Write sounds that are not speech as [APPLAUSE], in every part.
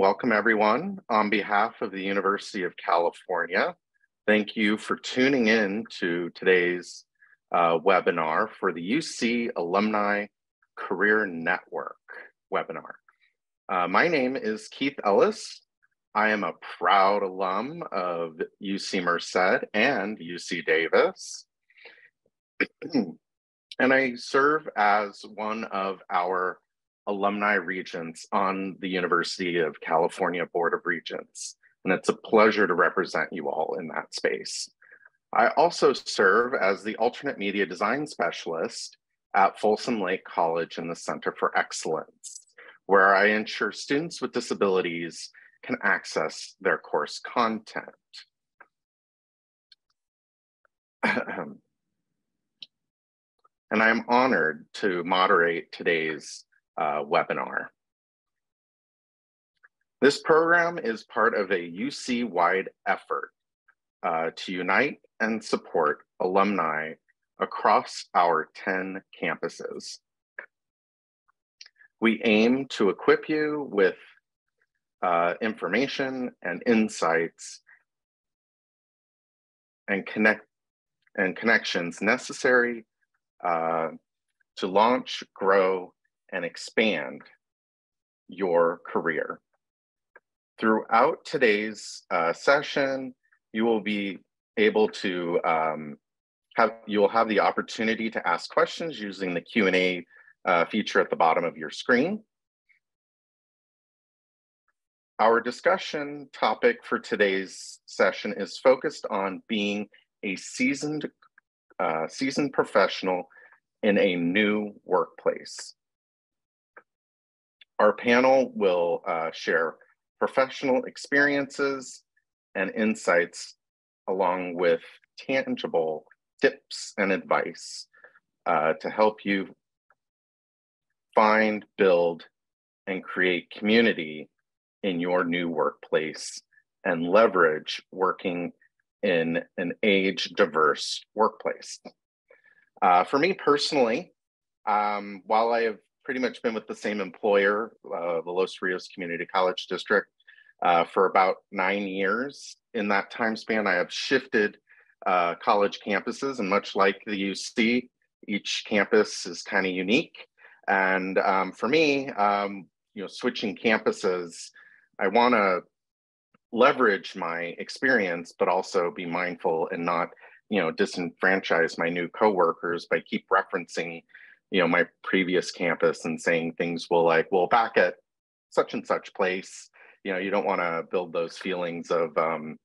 Welcome everyone. On behalf of the University of California, thank you for tuning in to today's uh, webinar for the UC Alumni Career Network webinar. Uh, my name is Keith Ellis. I am a proud alum of UC Merced and UC Davis. [CLEARS THROAT] and I serve as one of our alumni regents on the University of California Board of Regents. And it's a pleasure to represent you all in that space. I also serve as the alternate media design specialist at Folsom Lake College in the Center for Excellence, where I ensure students with disabilities can access their course content. [CLEARS THROAT] and I'm honored to moderate today's uh, webinar. This program is part of a UC-wide effort uh, to unite and support alumni across our 10 campuses. We aim to equip you with uh, information and insights and connect and connections necessary uh, to launch, grow, and expand your career. Throughout today's uh, session, you will be able to um, have, you will have the opportunity to ask questions using the Q&A uh, feature at the bottom of your screen. Our discussion topic for today's session is focused on being a seasoned, uh, seasoned professional in a new workplace. Our panel will uh, share professional experiences and insights along with tangible tips and advice uh, to help you find, build, and create community in your new workplace and leverage working in an age diverse workplace. Uh, for me personally, um, while I have pretty much been with the same employer, uh, the Los Rios Community College District, uh, for about nine years. In that time span, I have shifted uh, college campuses, and much like the UC, each campus is kind of unique. And um, for me, um, you know, switching campuses, I want to leverage my experience, but also be mindful and not, you know, disenfranchise my new coworkers by keep referencing you know my previous campus and saying things will like well back at such and such place you know you don't want to build those feelings of um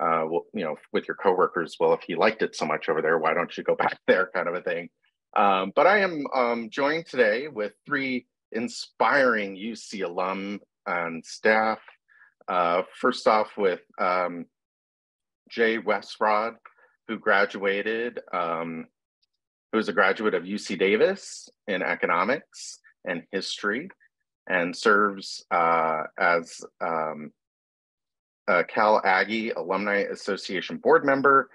uh well, you know with your coworkers well if he liked it so much over there why don't you go [LAUGHS] back there kind of a thing. Um, but i am um, joined today with three inspiring uc alum and staff. Uh, first off with um, jay weisbrod who graduated um, who is a graduate of UC Davis in economics and history and serves uh, as um, a Cal Aggie Alumni Association board member.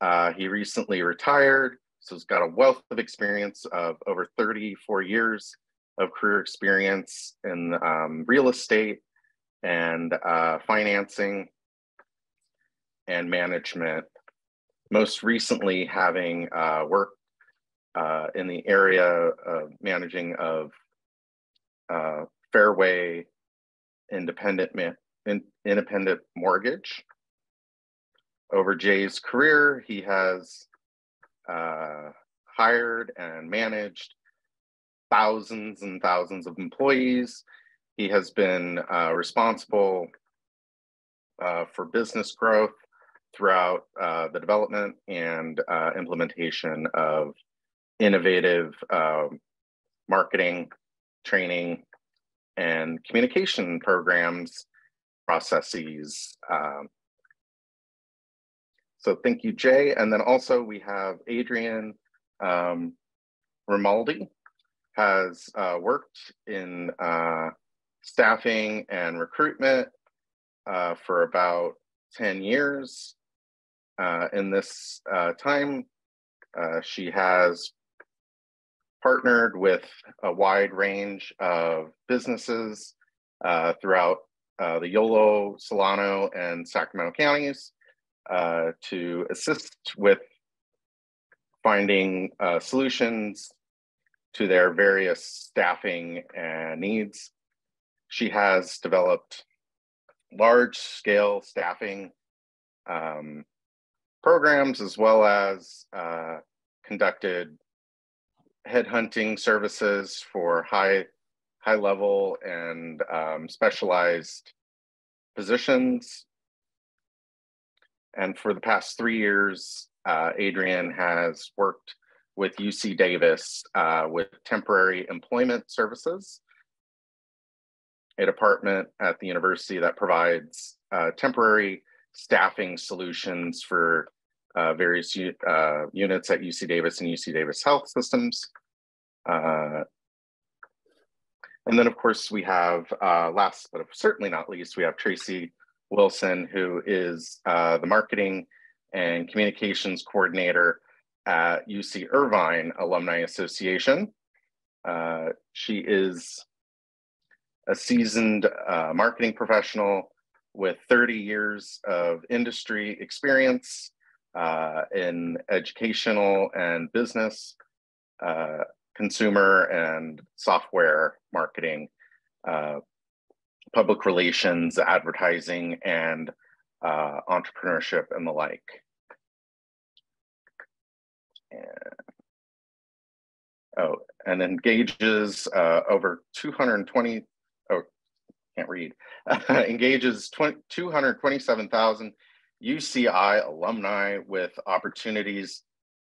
Uh, he recently retired, so he's got a wealth of experience of over 34 years of career experience in um, real estate and uh, financing and management. Most recently, having uh, worked uh, in the area of managing of uh, Fairway Independent in, Independent Mortgage. Over Jay's career, he has uh, hired and managed thousands and thousands of employees. He has been uh, responsible uh, for business growth throughout uh, the development and uh, implementation of innovative um, marketing, training, and communication programs, processes. Um, so thank you, Jay. And then also we have Adrienne um, Rimoldi has uh, worked in uh, staffing and recruitment uh, for about 10 years. Uh, in this uh, time, uh, she has partnered with a wide range of businesses uh, throughout uh, the Yolo, Solano, and Sacramento counties uh, to assist with finding uh, solutions to their various staffing and needs. She has developed large scale staffing um, programs as well as uh, conducted headhunting services for high high level and um, specialized positions. And for the past three years, uh, Adrienne has worked with UC Davis uh, with temporary employment services, a department at the university that provides uh, temporary staffing solutions for uh, various uh, units at UC Davis and UC Davis Health Systems. Uh, and then, of course, we have uh, last but certainly not least, we have Tracy Wilson, who is uh, the marketing and communications coordinator at UC Irvine Alumni Association. Uh, she is a seasoned marketing professional with 30 years of industry experience uh, in educational and business, uh, consumer and software marketing, uh, public relations, advertising, and uh, entrepreneurship and the like. And, oh, and engages uh, over 220, oh, can't read, [LAUGHS] engages 227,000 UCI alumni with opportunities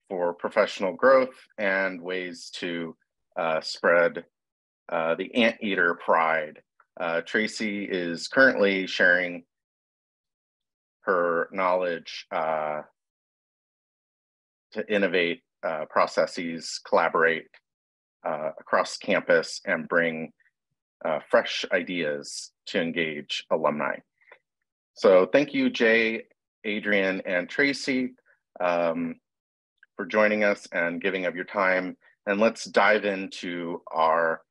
for professional growth and ways to uh, spread uh, the anteater pride. Uh, Tracy is currently sharing her knowledge uh, to innovate uh, processes, collaborate uh, across campus, and bring fresh ideas to engage alumni. So thank you, Jay Adrienne, and Tracy um, for joining us and giving up your time. And let's dive into our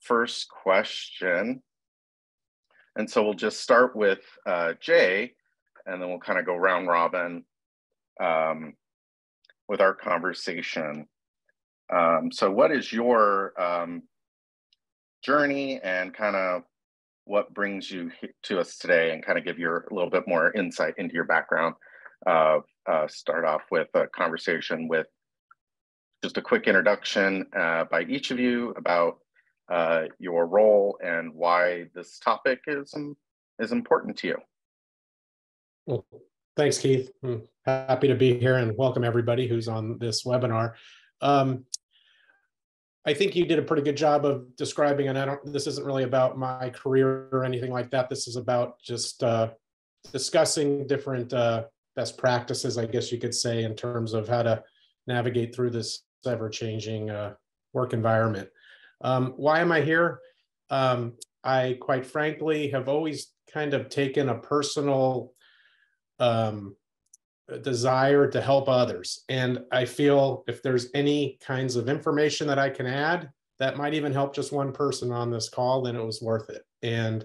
first question. And so we'll just start with uh, Jay, and then we'll kind of go round robin um, with our conversation. Um, so, what is your um, journey and kind of what brings you to us today and kind of give your a little bit more insight into your background. Uh, uh, start off with a conversation with just a quick introduction uh, by each of you about uh, your role and why this topic is, um, is important to you. Well, thanks, Keith. I'm happy to be here and welcome everybody who's on this webinar. Um, I think you did a pretty good job of describing, and I don't, this isn't really about my career or anything like that. This is about just uh, discussing different uh, best practices, I guess you could say, in terms of how to navigate through this ever changing uh, work environment. Um, why am I here? Um, I quite frankly have always kind of taken a personal um, desire to help others. And I feel if there's any kinds of information that I can add that might even help just one person on this call, then it was worth it. And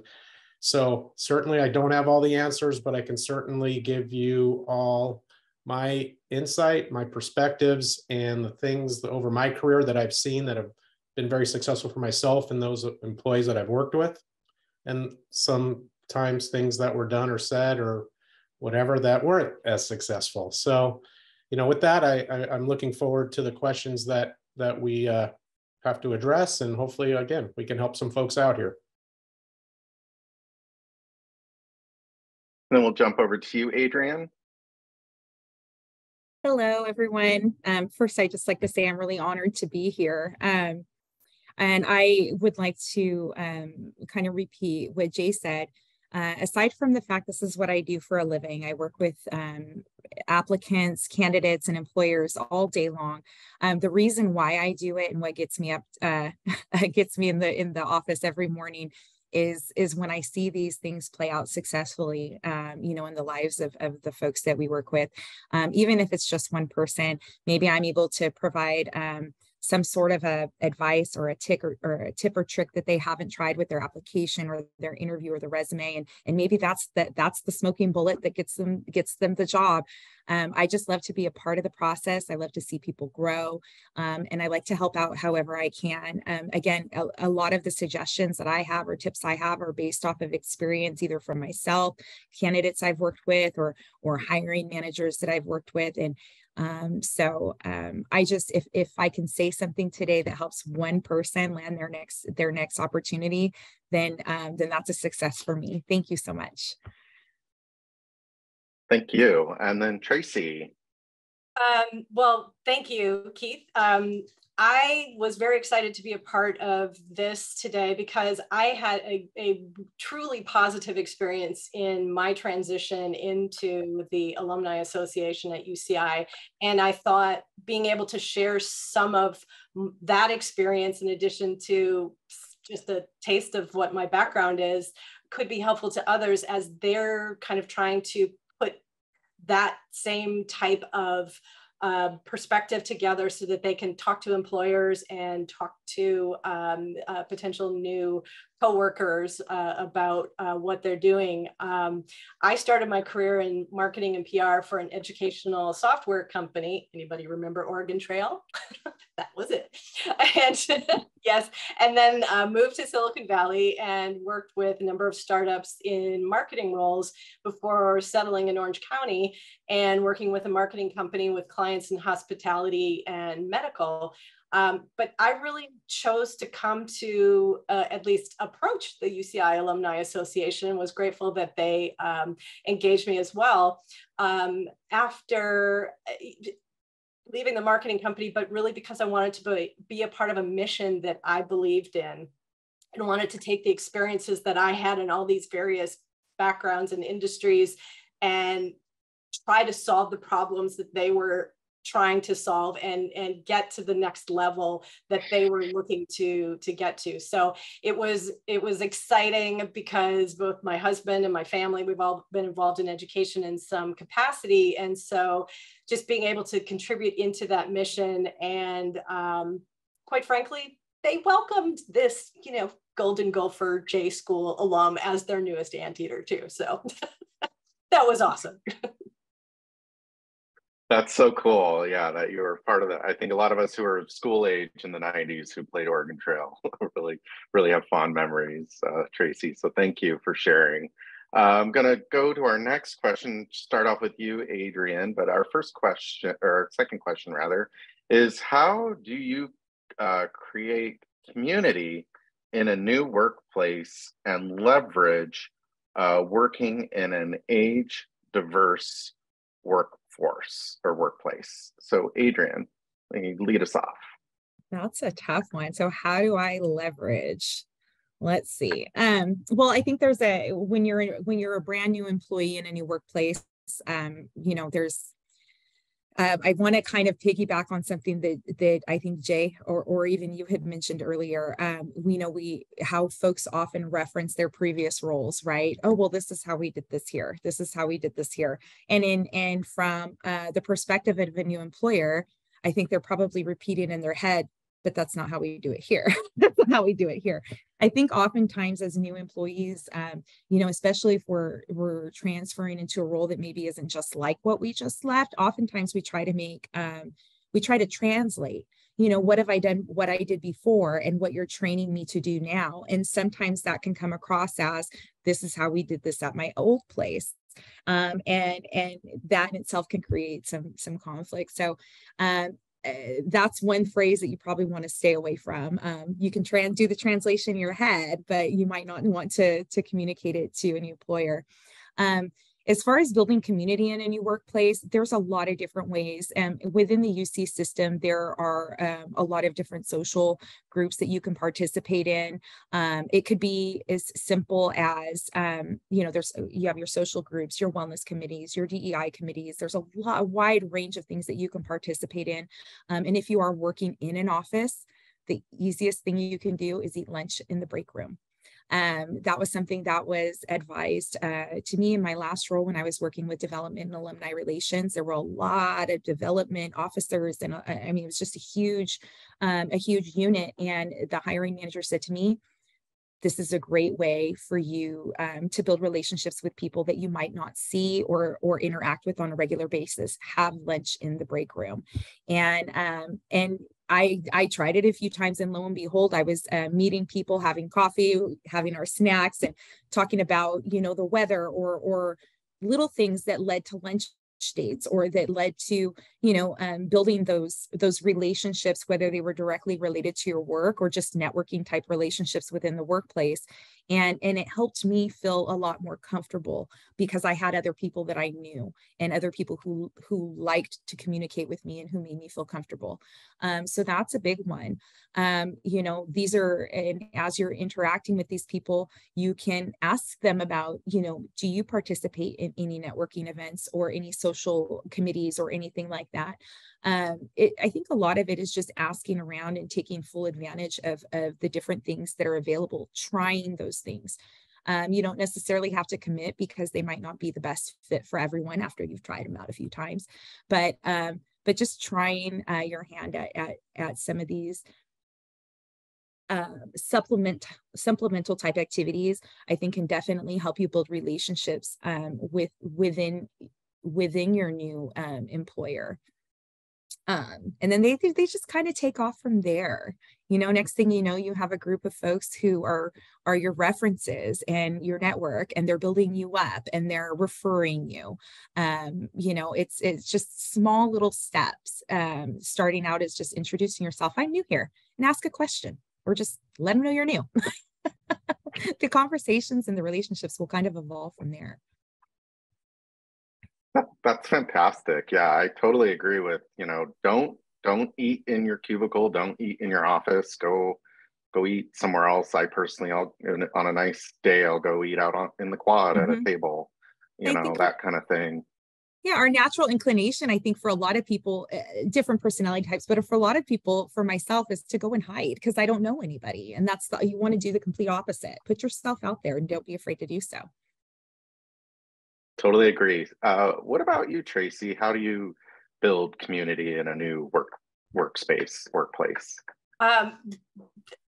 so certainly I don't have all the answers, but I can certainly give you all my insight, my perspectives, and the things over my career that I've seen that have been very successful for myself and those employees that I've worked with. And sometimes things that were done or said or whatever that weren't as successful. So, you know, with that, I, I am looking forward to the questions that that we uh, have to address, and hopefully, again, we can help some folks out here. Then we'll jump over to you, Adrienne. Hello, everyone. Um, first, I just like to say I'm really honored to be here. Um, and I would like to um, kind of repeat what Jay said. Uh, aside from the fact this is what I do for a living, I work with um, applicants, candidates, and employers all day long. Um, the reason why I do it and what gets me up, uh, [LAUGHS] gets me in the in the office every morning is is when I see these things play out successfully, um, you know, in the lives of, of the folks that we work with. Um, even if it's just one person, maybe I'm able to provide um, some sort of a advice or a tick or, or, a tip or trick that they haven't tried with their application or their interview or the resume and and maybe that's that that's the smoking bullet that gets them gets them the job um, I just love to be a part of the process. I love to see people grow, um, and I like to help out however I can. Um, again, a, a, lot of the suggestions that I have or tips I have are based off of experience, either from myself, candidates I've worked with, or or hiring managers that I've worked with, and um, so um, I just if if I can say something today that helps one person land their next their next opportunity, then um, then that's a success for me. Thank you so much. Thank you. And then Tracy. Um, well, thank you, Keith. I was very excited to be a part of this today because I had a, a, truly positive experience in my transition into the Alumni Association at UCI. And I thought being able to share some of that experience, in addition to just a taste of what my background is, could be helpful to others as they're kind of trying to put that same type of uh, perspective together so that they can talk to employers and talk to um, uh, potential new coworkers uh, about uh, what they're doing. Um, I started my career in marketing and PR for an educational software company. Anybody remember Oregon Trail? [LAUGHS] that was it. And [LAUGHS] yes, and then uh, moved to Silicon Valley and worked with a number of startups in marketing roles before settling in Orange County and working with a marketing company with clients in hospitality and medical. Um, but I really chose to come to uh, at least approach the UCI Alumni Association and was grateful that they um, engaged me as well. Um, after uh, leaving the marketing company, but really because I wanted to be, be a part of a mission that I believed in and wanted to take the experiences that I had in all these various backgrounds and industries and try to solve the problems that they were trying to solve and and get to the next level that they were looking to to get to. So it was it was exciting because both my husband and my family we've all been involved in education in some capacity. And so just being able to contribute into that mission and um, quite frankly they welcomed this you know golden gopher j school alum as their newest anteater too. So [LAUGHS] that was awesome [LAUGHS] That's so cool. Yeah, that you were part of that. I think a lot of us who were school age in the 90s who played Oregon Trail [LAUGHS] really, really have fond memories, uh, Tracy. So thank you for sharing. Uh, I'm going to go to our next question, start off with you, Adrienne. But our first question, or second question rather, is how do you uh, create community in a new workplace and leverage uh, working in an age diverse work workforce or workplace. So, Adrienne, lead us off. That's a tough one. So, how do I leverage? Let's see. Um, well, I think there's a when you're when you're a brand new employee in a new workplace, um, you know, there's um, I want to kind of piggyback on something that that I think Jay or or even you had mentioned earlier. Um, we know we how folks often reference their previous roles, right? Oh well, this is how we did this here. This is how we did this here. And in and from uh, the perspective of a new employer, I think they're probably repeating in their head but that's not how we do it here. [LAUGHS] that's not how we do it here. I think oftentimes as new employees, um, you know, especially if we're we're transferring into a role that maybe isn't just like what we just left, oftentimes we try to make um, we try to translate you know what have i done what i did before and what you're training me to do now and sometimes that can come across as this is how we did this at my old place um, and and that in itself can create some some conflict so um, that's one phrase that you probably want to stay away from. Um, you can trans do the translation in your head, but you might not want to to communicate it to an employer. Um, as far as building community in a new workplace, there's a lot of different ways. And um, within the UC system, there are um, a lot of different social groups that you can participate in. Um, it could be as simple as, um, you know, there's you have your social groups, your wellness committees, your DEI committees. There's a, lot, a wide range of things that you can participate in. Um, and if you are working in an office, the easiest thing you can do is eat lunch in the break room. Um, that was something that was advised uh, to me in my last role when I was working with development and alumni relations. There were a lot of development officers, and uh, I mean, it was just a huge, um, a huge unit. And the hiring manager said to me, this is a great way for you um, to build relationships with people that you might not see or or interact with on a regular basis have lunch in the break room and um, and I, I tried it a few times and lo and behold, I was uh, meeting people, having coffee, having our snacks and talking about, you know, the weather or, or little things that led to lunch dates or that led to you know um, building those those relationships whether they were directly related to your work or just networking type relationships within the workplace. And and it helped me feel a lot more comfortable because i had other people that i knew and other people who who liked to communicate with me and who made me feel comfortable. Um, so that's a big one. Um, you know these are and as you're interacting with these people you can ask them about you know do you participate in any networking events or any social committees or anything like that um, it, I think a lot of it is just asking around and taking full advantage of, of the different things that are available, trying those things. Um, you don't necessarily have to commit because they might not be the best fit for everyone after you've tried them out a few times. But um, but just trying uh, your hand at, at, at some of these uh, supplement supplemental type activities, I think can definitely help you build relationships um, with within within your new um, employer. Um, and then they they just kind of take off from there. You know next thing you know you have a group of folks who are are your references and your network and they're building you up and they're referring you. Um, you know it's it's just small little steps um, starting out is just introducing yourself i'm new here and ask a question or just let them know you're new. [LAUGHS] The conversations and the relationships will kind of evolve from there [LAUGHS] that's fantastic. Yeah, I totally agree with, you know, don't don't eat in your cubicle, don't eat in your office, go go eat somewhere else. I personally I'll on a nice day I'll go eat out on in the quad mm-hmm. at a mm-hmm. table, you I know, that kind of thing. Yeah, our natural inclination, I think, for a lot of people, uh, different personality types, but for a lot of people, for myself, is to go and hide because I don't know anybody. And that's the, you want to do the complete opposite. Put yourself out there and don't be afraid to do so. Totally agree. Uh, what about you, Tracy? How do you build community in a new work workspace, workplace? Um,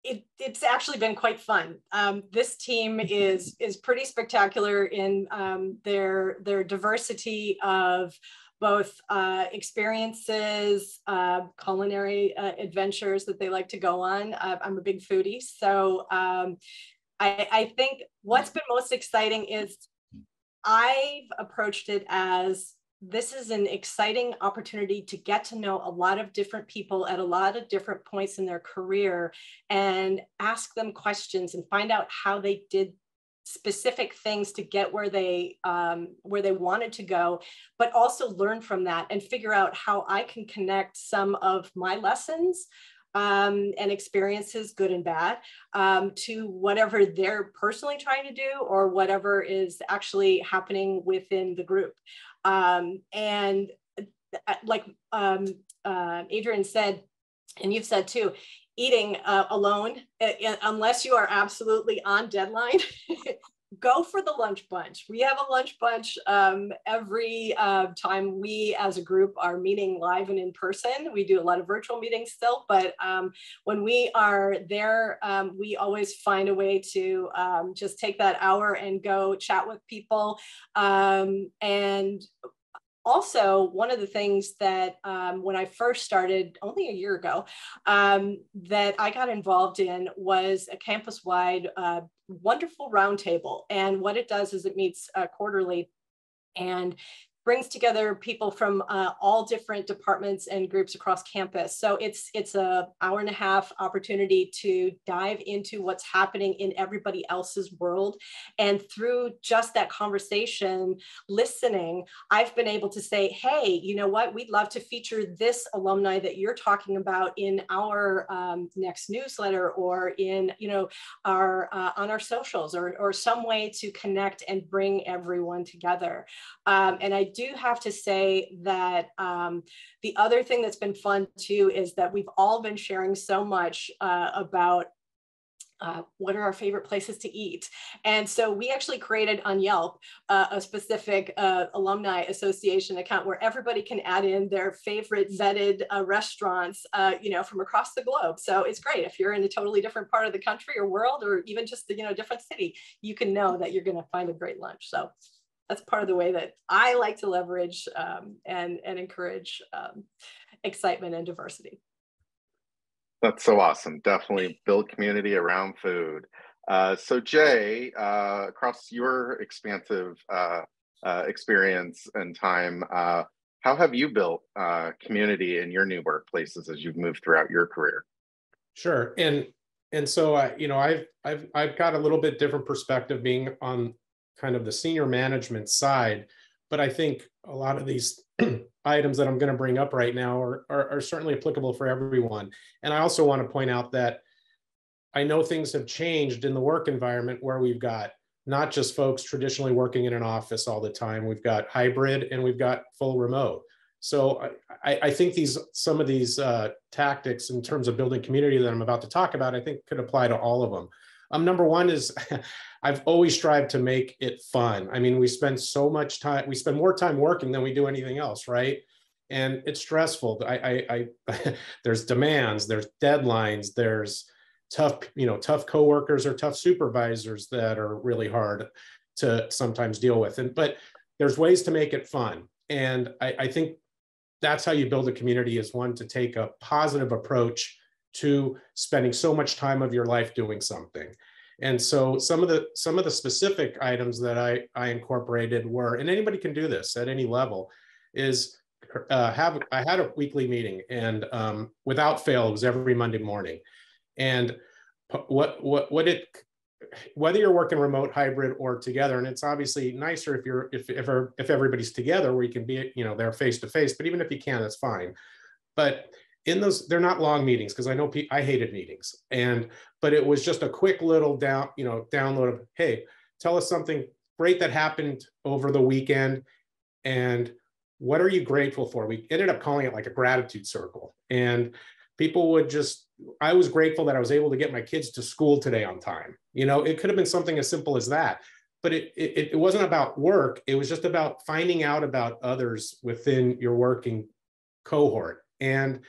it, it's actually been quite fun. Um, this team [LAUGHS] is is pretty spectacular in um, their their diversity of both uh, experiences, uh, culinary uh, adventures that they like to go on. Uh, I'm a big foodie, so um, I, I think what's been most exciting is I've approached it as this is an exciting opportunity to get to know a lot of different people at a lot of different points in their career and ask them questions and find out how they did specific things to get where they um, where they wanted to go but also learn from that and figure out how i can connect some of my lessons um, and experiences, good and bad, um, to whatever they're personally trying to do or whatever is actually happening within the group. Um, and uh, like um, uh, Adrienne said, and you've said too, eating uh, alone, uh, unless you are absolutely on deadline, [LAUGHS] go for the lunch bunch. We have a lunch bunch um, every uh, time we as a group are meeting live and in person. We do a lot of virtual meetings still, but um, when we are there, um, we always find a way to um, just take that hour and go chat with people. Um, and also one of the things that um, when i first started only a year ago um, that i got involved in was a campus-wide uh, wonderful roundtable. And what it does is it meets uh, quarterly. And brings together people from uh, all different departments and groups across campus. So it's it's a hour and a half opportunity to dive into what's happening in everybody else's world. And through just that conversation, listening, I've been able to say, hey, you know what? We'd love to feature this alumni that you're talking about in our um, next newsletter or in, you know, our uh, on our socials or, or some way to connect and bring everyone together. Um, and I do have to say that um, the other thing that's been fun too is that we've all been sharing so much uh, about uh, what are our favorite places to eat? And so we actually created on Yelp uh, a specific uh, alumni association account where everybody can add in their favorite vetted uh, restaurants, uh, you know, from across the globe. So it's great if you're in a totally different part of the country or world, or even just the, you know, different city, you can know that you're going to find a great lunch. So that's part of the way that I like to leverage um, and, and encourage um, excitement and diversity. That's so awesome. Definitely build community around food. Uh, so Jay, uh, across your expansive uh, uh experience and time, uh, how have you built uh, community in your new workplaces as you've moved throughout your career? Sure, and and so I, you know, I've I've I've got a little bit different perspective being on kind of the senior management side, but I think a lot of these [CLEARS THROAT] items that I'm going to bring up right now are, are, are, certainly applicable for everyone. And I also want to point out that I know things have changed in the work environment where we've got not just folks traditionally working in an office all the time, we've got hybrid and we've got full remote. So I, I think these some of these uh, tactics in terms of building community that I'm about to talk about, I think could apply to all of them. Um, number one is [LAUGHS] I've always strived to make it fun. I mean, we spend so much time, we spend more time working than we do anything else, right? And it's stressful. I, I, I [LAUGHS] there's demands, there's deadlines, there's tough, you know, tough coworkers or tough supervisors that are really hard to sometimes deal with. And but there's ways to make it fun. And I, I think that's how you build a community is one to take a positive approach to spending so much time of your life doing something. And so some of the some of the specific items that I, I incorporated were, and anybody can do this at any level, is uh, have I had a weekly meeting and um, without fail it was every Monday morning, and what what what it whether you're working remote, hybrid, or together, and it's obviously nicer if you're if if if everybody's together where you can be you know there face to face. But even if you can, that's fine. But in those they're not long meetings because i know pe- i hated meetings. And but it was just a quick little down you know download of hey tell us something great that happened over the weekend and what are you grateful for? We ended up calling it like a gratitude circle. And people would just i was grateful that i was able to get my kids to school today on time. You know it could have been something as simple as that but it, it, it wasn't about work. It was just about finding out about others within your working cohort. And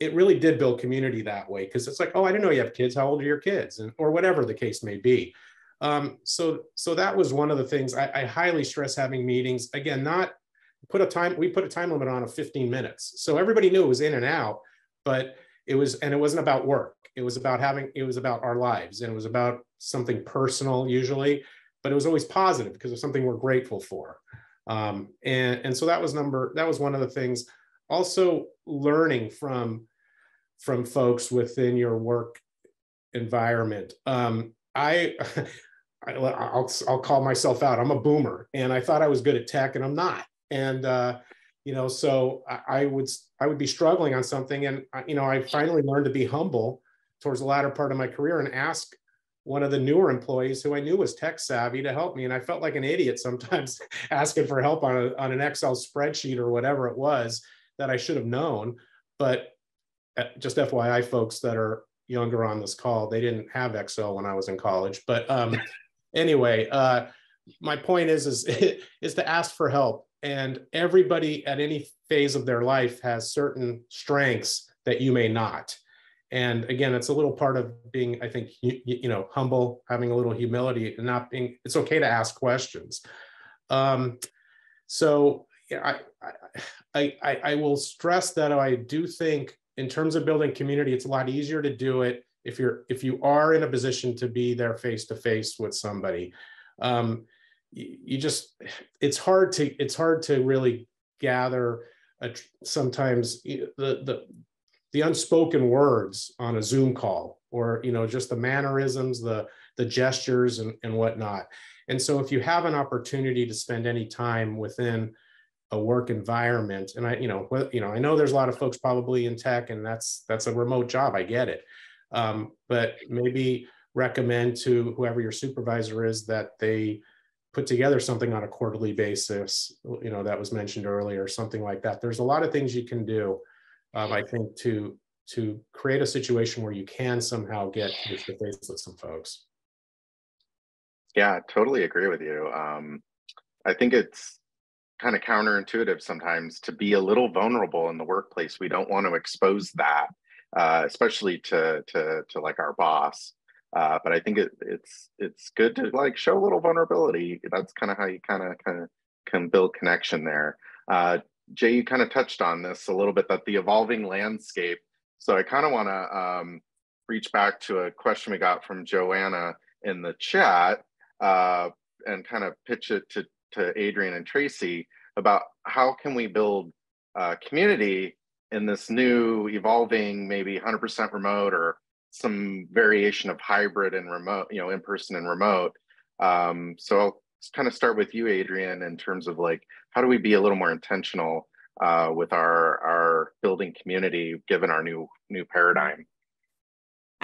it really did build community that way because it's like, oh, I didn't know you have kids. How old are your kids? And or whatever the case may be. Um, so so that was one of the things I, I highly stress having meetings. Again, not put a time. We put a time limit on of 15 minutes, so everybody knew it was in and out. But it was and it wasn't about work. It was about having. It was about our lives, and it was about something personal usually. But it was always positive because of something we're grateful for. Um, and and so that was number. That was one of the things also learning from from folks within your work environment. Um, I, [LAUGHS] I will I'll call myself out. I'm a boomer, and I thought I was good at tech, and I'm not. And uh, you know, so I, I, would I would be struggling on something, and you know, I finally learned to be humble towards the latter part of my career and ask one of the newer employees who I knew was tech savvy to help me. And I felt like an idiot sometimes [LAUGHS] asking for help on, a, on an Excel spreadsheet or whatever it was that I should have known. But uh, just FYI, folks that are younger on this call, they didn't have Excel when I was in college. But um, [LAUGHS] anyway, uh, my point is, is, [LAUGHS] is to ask for help. And everybody at any phase of their life has certain strengths that you may not. And again, it's a little part of being, I think, you, you know, humble, having a little humility, and not being. It's okay to ask questions. Um, so I, I, I, will stress that I do think in terms of building community, it's a lot easier to do it if you're if you are in a position to be there face to face with somebody. Um, you, you, just it's hard to it's hard to really gather a, sometimes the the the unspoken words on a Zoom call or you know just the mannerisms, the the gestures and, and whatnot. And so if you have an opportunity to spend any time within a work environment and i you know you know i know there's a lot of folks probably in tech and that's that's a remote job i get it um, but maybe recommend to whoever your supervisor is that they put together something on a quarterly basis you know that was mentioned earlier something like that there's a lot of things you can do um, i think to to create a situation where you can somehow get face to face with some folks. Yeah, totally agree with you. Um, I think it's kind of counterintuitive sometimes to be a little vulnerable in the workplace. We don't want to expose that, uh, especially to to to like our boss. Uh, but I think it, it's it's good to like show a little vulnerability. That's kind of how you kind of kind of can build connection there. Uh, Jay, you kind of touched on this a little bit that the evolving landscape. So I kind of want to um, reach back to a question we got from Joanna in the chat uh, and kind of pitch it to to Adrian and Tracy about how can we build a community in this new evolving maybe 100% remote or some variation of hybrid and remote you know in person and remote. Um, so i'll kind of start with you adrienne in terms of like how do we be a little more intentional uh, with our our building community given our new new paradigm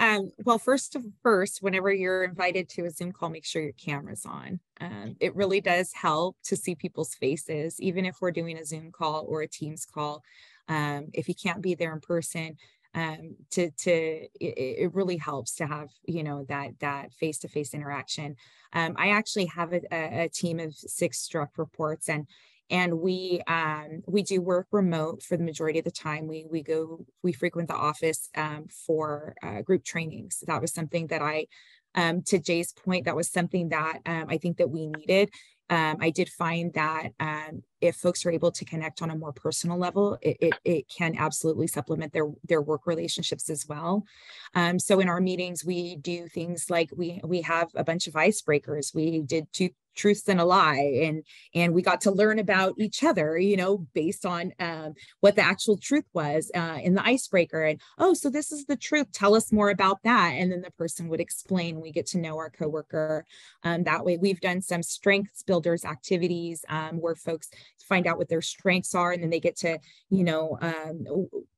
um, well, first of first, whenever you're invited to a Zoom call, make sure your camera's on. Um, it really does help to see people's faces, even if we're doing a Zoom call or a Teams call. Um, if you can't be there in person, um, to to it, it, really helps to have you know that that face to face interaction. Um, I actually have a, a, team of six direct reports, and and we um, we do work remote for the majority of the time. We we go we frequent the office um, for uh, group trainings. That was something that I, um, to Jay's point, that was something that um, I think that we needed. Um, I did find that um, if folks are able to connect on a more personal level, it, it, it can absolutely supplement their their work relationships as well. so in our meetings, we do things like we we have a bunch of icebreakers. We did two truths and a lie and and we got to learn about each other you know based on um, what the actual truth was uh, in the icebreaker and oh so this is the truth. Tell us more about that. And then the person would explain we get to know our coworker um, that way. We've done some strengths builders activities um, where folks find out what their strengths are and then they get to you know um,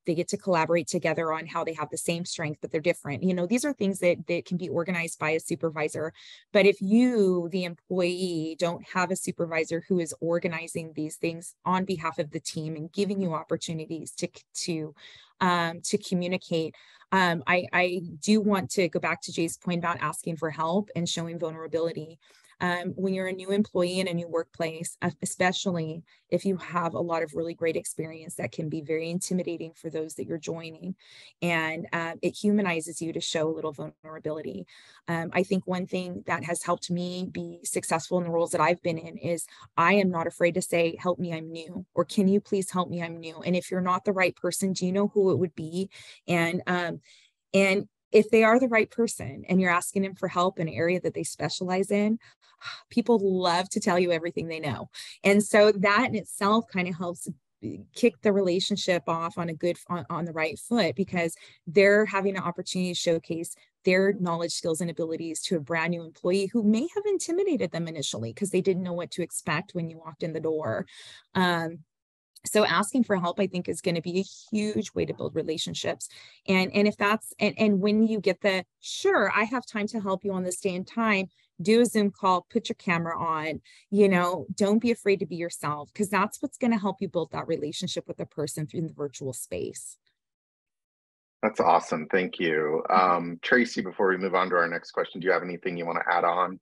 they get to collaborate together on how they have the same strength but they're different. You know these are things that, that can be organized by a supervisor but if you the employee don't have a supervisor who is organizing these things on behalf of the team and giving you opportunities to to um, to communicate. Um, I, I do want to go back to Jay's point about asking for help and showing vulnerability um, when you're a new employee in a new workplace, especially if you have a lot of really great experience that can be very intimidating for those that you're joining. And uh, it humanizes you to show a little vulnerability. Um, I think one thing that has helped me be successful in the roles that I've been in is I am not afraid to say, help me, I'm new, or can you please help me, I'm new. And if you're not the right person, do you know who it would be? And um, and if they are the right person and you're asking them for help in an area that they specialize in, [SIGHS] people love to tell you everything they know. And so that in itself kind of helps kick the relationship off on a good on, on the right foot because they're having an opportunity to showcase their knowledge skills and abilities to a brand new employee who may have intimidated them initially because they didn't know what to expect when you walked in the door um, so asking for help i think is going to be a huge way to build relationships. And and if that's and, and when you get the sure i have time to help you on this day and time do a zoom call put your camera on you know don't be afraid to be yourself because that's what's going to help you build that relationship with the person through the virtual space. That's awesome. Thank you. Um, tracy before we move on to our next question do you have anything you want to add on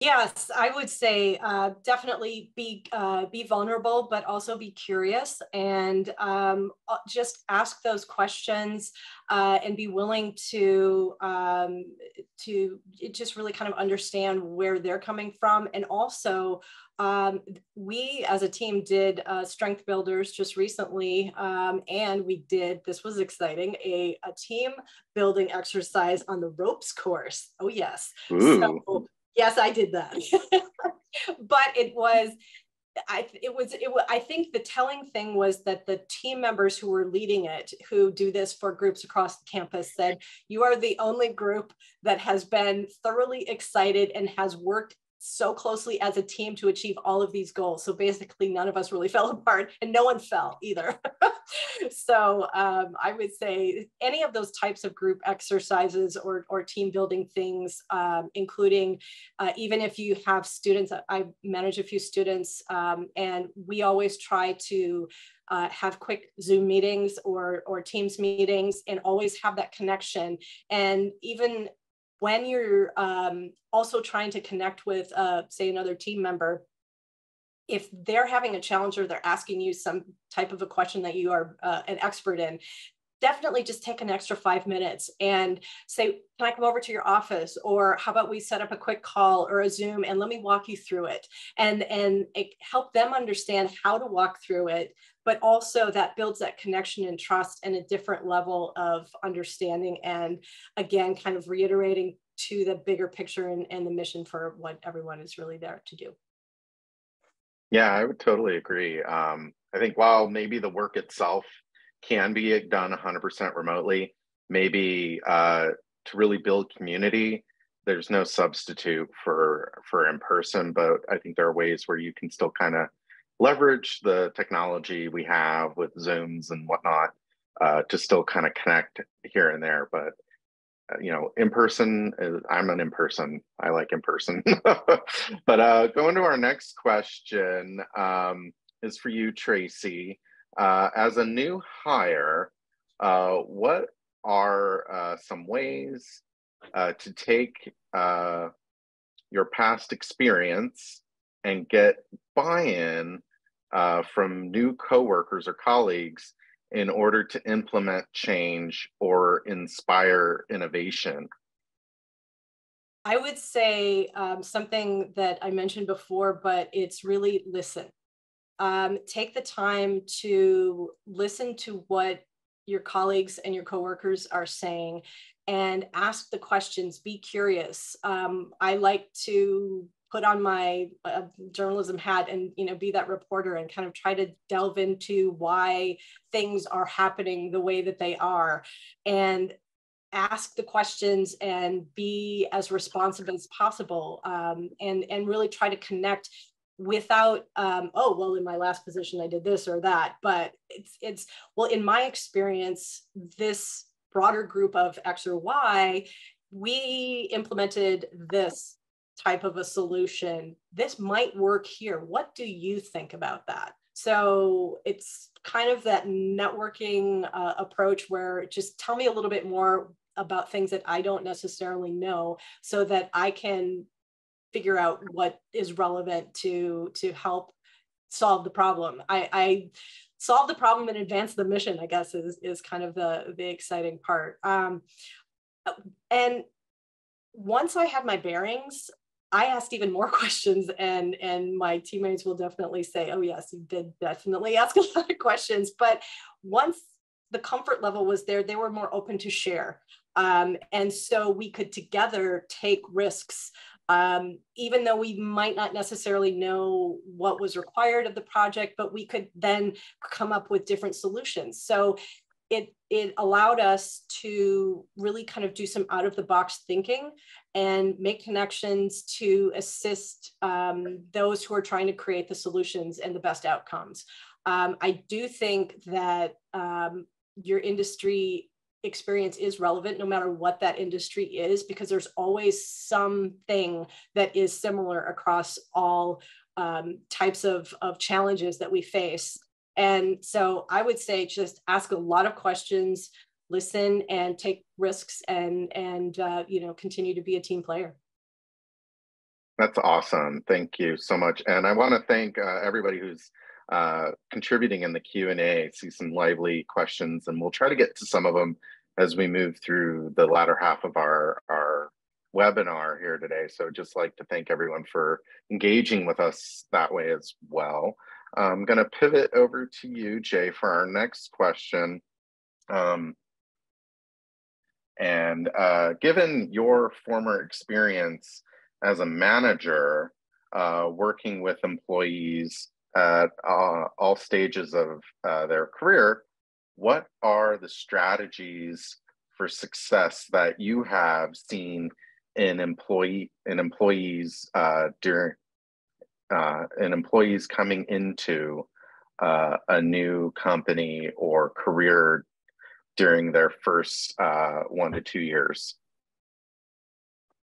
Yes, I would say uh, definitely be uh, be vulnerable, but also be curious and um, uh, just ask those questions uh, and be willing to um, to just really kind of understand where they're coming from. And also, um, we as a team did uh, strength builders just recently, um, and we did this was exciting a, a team building exercise on the ropes course. Oh yes. Ooh. So, Yes, I did that. [LAUGHS] but it was I it was it I think the telling thing was that the team members who were leading it, who do this for groups across the campus, said you are the only group that has been thoroughly excited and has worked so closely as a team to achieve all of these goals. So basically, none of us really [LAUGHS] fell apart, and no one fell either. [LAUGHS] so um, I would say any of those types of group exercises or, or team building things, um, including uh, even if you have students, I manage a few students, um, and we always try to uh, have quick Zoom meetings or, or Teams meetings and always have that connection. And even when you're um, also trying to connect with, uh, say, another team member, if they're having a challenge or they're asking you some type of a question that you are uh, an expert in, definitely just take an extra five minutes and say, can I come over to your office? Or how about we set up a quick call or a Zoom and let me walk you through it and, and help them understand how to walk through it, but also that builds that connection and trust and a different level of understanding. And again, kind of reiterating to the bigger picture and, and the mission for what everyone is really there to do. Yeah, I would totally agree. Um, I think while maybe the work itself can be done 100% remotely. Maybe uh, to really build community, there's no substitute for for in person. But I think there are ways where you can still kind of leverage the technology we have with Zooms and whatnot uh, to still kind of connect here and there. But uh, you know, in person, uh, I'm an in person. I like in person. [LAUGHS] but uh, going to our next question um, is for you, Tracy. Uh, as a new hire, uh, what are uh, some ways to take your past experience and get buy-in uh, from new coworkers or colleagues in order to implement change or inspire innovation? I would say um, something that I mentioned before, but it's really listen. Um, take the time to listen to what your colleagues and your coworkers are saying and ask the questions. Be curious. Um, i like to put on my uh, journalism hat and you know be that reporter and kind of try to delve into why things are happening the way that they are and ask the questions and be as responsive as possible um, and and really try to connect without um, oh well in my last position i did this or that. But it's it's well in my experience this broader group of x or y we implemented this type of a solution this might work here what do you think about that so it's kind of that networking uh, approach where just tell me a little bit more about things that i don't necessarily know so that i can figure out what is relevant to to help solve the problem. I, I solve the problem and advance the mission. I guess is is kind of the the exciting part. Um, and once I had my bearings, I asked even more [LAUGHS] questions, and and my teammates will definitely say, "Oh yes, you did definitely ask a lot of questions." But once the comfort level was there, they were more open to share. Um, and so we could together take risks um, even though we might not necessarily know what was required of the project, but we could then come up with different solutions. So it, it allowed us to really kind of do some out of the box thinking and make connections to assist um, those who are trying to create the solutions and the best outcomes. Um, I do think that um, your industry experience is relevant no matter what that industry is because there's always something that is similar across all um, types of, of challenges that we face and so i would say just ask a lot of questions listen and take risks and and uh, you know continue to be a team player that's awesome thank you so much and i want to thank uh, everybody who's uh, contributing in the Q&A. See some lively questions and we'll try to get to some of them as we move through the latter half of our, our webinar here today. So just like to thank everyone for engaging with us that way as well. I'm gonna pivot over to you, Jay, for our next question. Um, and uh, given your former experience as a manager uh, working with employees at uh, all stages of uh, their career, what are the strategies for success that you have seen in employee in employees uh, during uh, in employees coming into uh, a new company or career during their first uh, one to two years?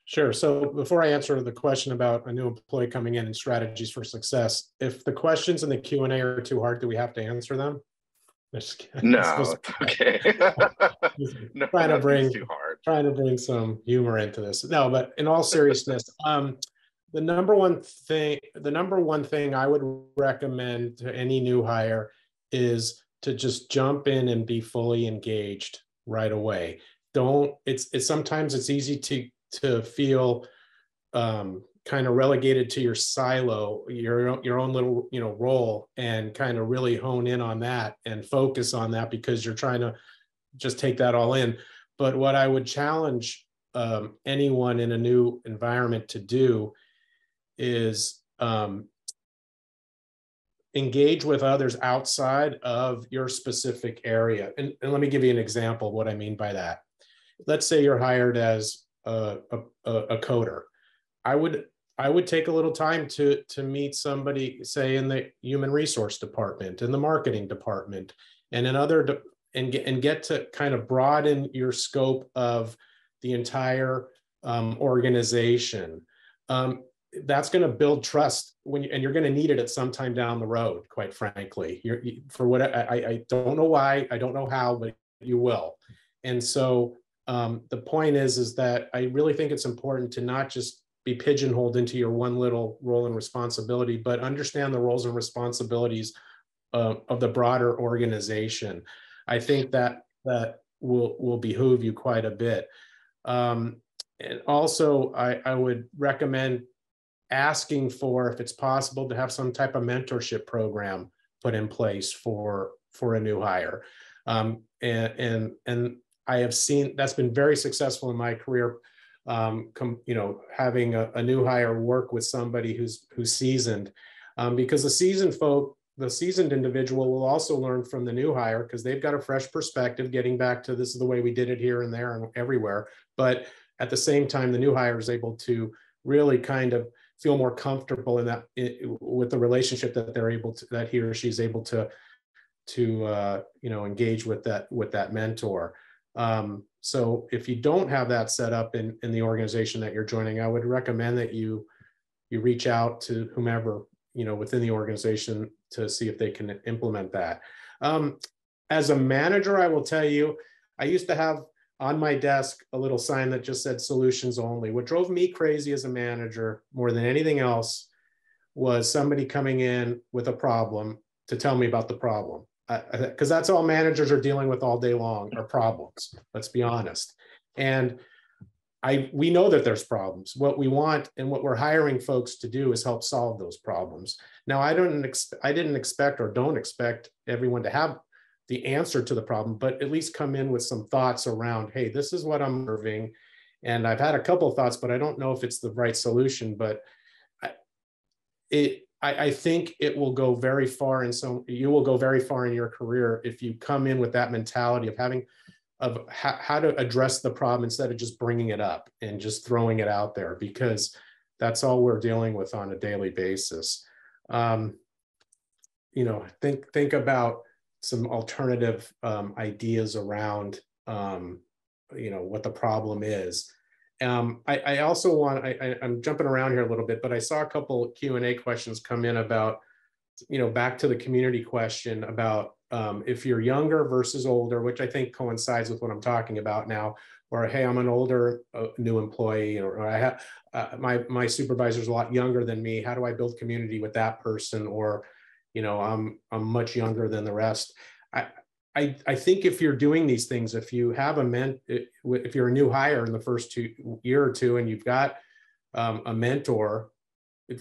Sure. So before I answer the question about a new employee coming in and strategies for success, if the questions in the Q and A are too hard, do we have to answer them? No, [LAUGHS] okay. [LAUGHS] [LAUGHS] no, trying to bring trying to bring some humor into this. No, but in all seriousness, um, the number one thing, the number one thing I would recommend to any new hire is to just jump in and be fully engaged right away. Don't. It's it's sometimes it's easy to to feel um, kind of relegated to your silo, your your own little you know role, and kind of really hone in on that and focus on that because you're trying to just take that all in. But what I would challenge um, anyone in a new environment to do is um, engage with others outside of your specific area. And, and, let me give you an example of what I mean by that. Let's say you're hired as a, a, a coder. I would I would take a little time to to meet somebody, say in the human resource department, in the marketing department, and in other de- and get and get to kind of broaden your scope of the entire um, organization. Um, that's going to build trust when you, and you're going to need it at some time down the road. Quite frankly, you're you, for what I, I don't know why, I don't know how, but you will. And so um, the point is, is that I really think it's important to not just be pigeonholed into your one little role and responsibility, but understand the roles and responsibilities uh, of the broader organization. I think that that will will behoove you quite a bit. Um, and also, I, I would recommend asking for, if it's possible, to have some type of mentorship program put in place for for a new hire. Um, and and and I have seen that's been very successful in my career um, com, you know, having a, a, new hire work with somebody who's who's seasoned, um, because the seasoned folk, the seasoned individual will also learn from the new hire because they've got a fresh perspective. Getting back to this is the way we did it here and there and everywhere, but at the same time, the new hire is able to really kind of feel more comfortable in that in, with the relationship that they're able to that he or she's able to to uh, you know engage with that with that mentor. Um, so if you don't have that set up in, in the organization that you're joining, I would recommend that you you reach out to whomever you know within the organization to see if they can implement that. Um, as a manager, I will tell you, I used to have on my desk a little sign that just said solutions only. What drove me crazy as a manager more than anything else was somebody coming in with a problem to tell me about the problem. Because that's all managers are dealing with all day long are problems let's be honest. And i we know that there's problems. What we want and what we're hiring folks to do is help solve those problems. Now i don't ex- i didn't expect or don't expect everyone to have the answer to the problem but at least come in with some thoughts around hey this is what i'm observing. And i've had a couple of thoughts but i don't know if it's the right solution but I, it I, I, think it will go very far and so you will go very far in your career if you come in with that mentality of having of how, how to address the problem instead of just bringing it up and just throwing it out there because that's all we're dealing with on a daily basis. Um, you know think think about some alternative um, ideas around um, you know what the problem is um, I, I, also want, I, am jumping around here a little bit, but I saw a couple Q&A questions come in about, you know, back to the community question about um, if you're younger versus older, which I think coincides with what I'm talking about now, or hey, I'm an older uh, new employee, or, or I have uh, my my supervisor's a lot younger than me. How do I build community with that person? Or, you know, I'm I'm much younger than the rest. I, I, I think if you're doing these things, if you have a ment, if you're a new hire in the first two year or two, and you've got um, a mentor,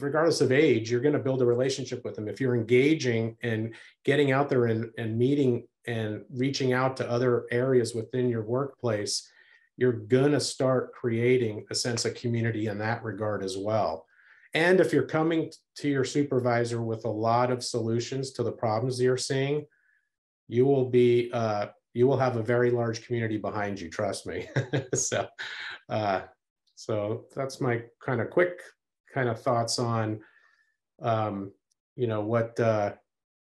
regardless of age, you're going to build a relationship with them. If you're engaging and getting out there and, and meeting and reaching out to other areas within your workplace, you're going to start creating a sense of community in that regard as well. And if you're coming to your supervisor with a lot of solutions to the problems you're seeing, you will be uh, you will have a very large community behind you. Trust me. [LAUGHS] so, uh, So that's my kind of quick kind of thoughts on, um, you know, what uh,